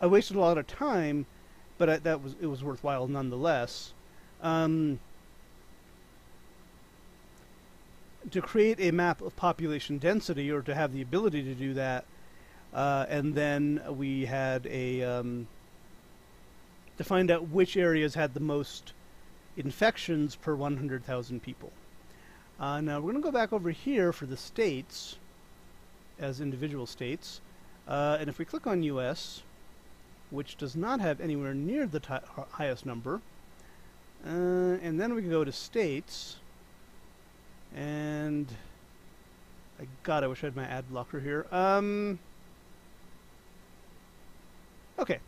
I wasted a lot of time, but I, that was it was worthwhile nonetheless. Um, to create a map of population density or to have the ability to do that. Uh, and then we had a um, to find out which areas had the most infections per 100,000 people. Uh, now we're going to go back over here for the states as individual states. Uh, and if we click on US, which does not have anywhere near the highest number, uh, and then we can go to states, and I God, I wish I had my ad blocker here. Um, okay,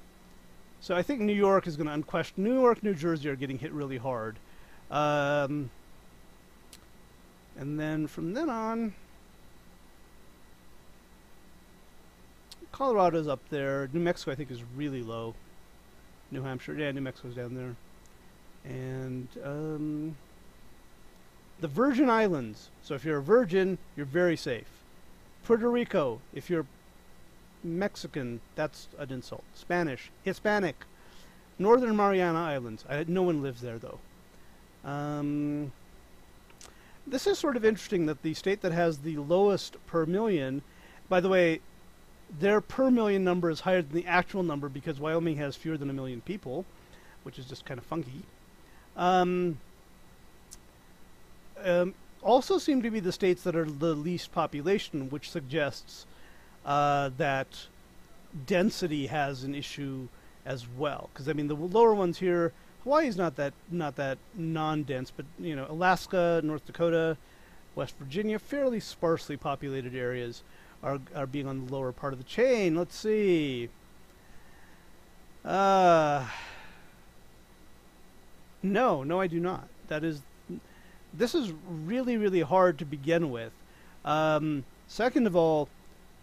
so I think New York is going to unquestion. New York, New Jersey are getting hit really hard, um, and then from then on. Colorado's up there. New Mexico, I think, is really low. New Hampshire, yeah, New Mexico's down there. And um, the Virgin Islands. So if you're a virgin, you're very safe. Puerto Rico, if you're Mexican, that's an insult. Spanish, Hispanic. Northern Mariana Islands. I, no one lives there, though. Um, this is sort of interesting that the state that has the lowest per million, by the way, their per million number is higher than the actual number because Wyoming has fewer than a million people, which is just kind of funky. Um, um, also seem to be the states that are the least population, which suggests uh, that density has an issue as well. Because I mean, the lower ones here, Hawaii is not that not that non-dense, but you know, Alaska, North Dakota, West Virginia, fairly sparsely populated areas are, are being on the lower part of the chain. Let's see. Uh, no, no, I do not. That is, this is really, really hard to begin with. Um, second of all,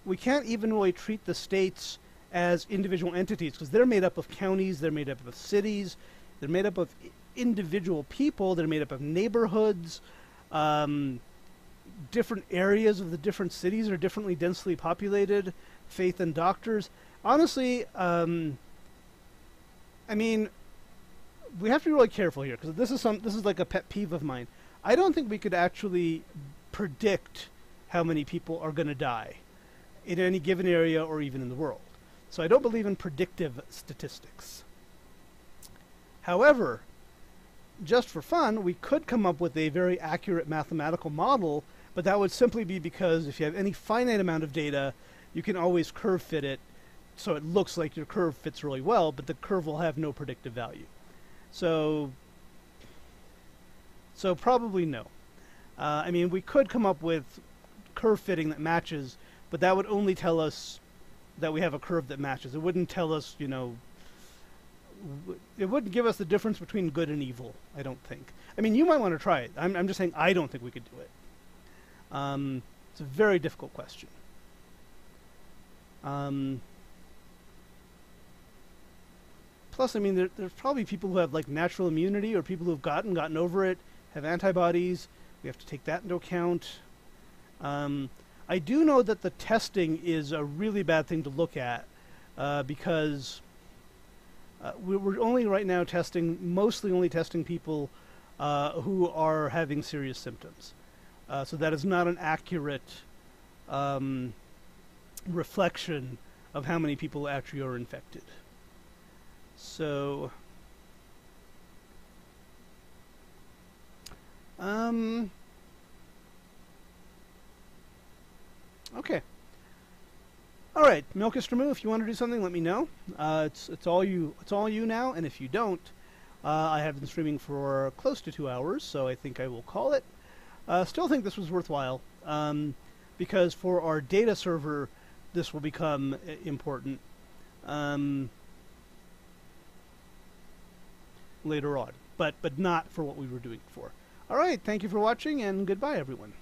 we can't even really treat the states as individual entities because they're made up of counties, they're made up of cities, they're made up of individual people, they're made up of neighborhoods. Um, different areas of the different cities are differently densely populated, faith and doctors. Honestly, um, I mean, we have to be really careful here because this is some this is like a pet peeve of mine. I don't think we could actually predict how many people are going to die in any given area or even in the world. So I don't believe in predictive statistics. However, just for fun, we could come up with a very accurate mathematical model but that would simply be because if you have any finite amount of data, you can always curve fit it so it looks like your curve fits really well, but the curve will have no predictive value. So, so probably no. Uh, I mean, we could come up with curve fitting that matches, but that would only tell us that we have a curve that matches. It wouldn't tell us, you know, it wouldn't give us the difference between good and evil, I don't think. I mean, you might want to try it. I'm, I'm just saying I don't think we could do it. Um, it's a very difficult question. Um, plus, I mean, there, there's probably people who have like natural immunity or people who've gotten gotten over it, have antibodies. We have to take that into account. Um, I do know that the testing is a really bad thing to look at uh, because uh, we're only right now testing, mostly only testing people uh, who are having serious symptoms. Uh, so that is not an accurate um, reflection of how many people actually are infected. So, um, okay. All right, Milkister Moo, if you want to do something, let me know. Uh, it's it's all you it's all you now, and if you don't, uh, I have been streaming for close to two hours, so I think I will call it. Uh, still think this was worthwhile um, because for our data server, this will become uh, important um, later on, but but not for what we were doing before. All right, thank you for watching, and goodbye, everyone.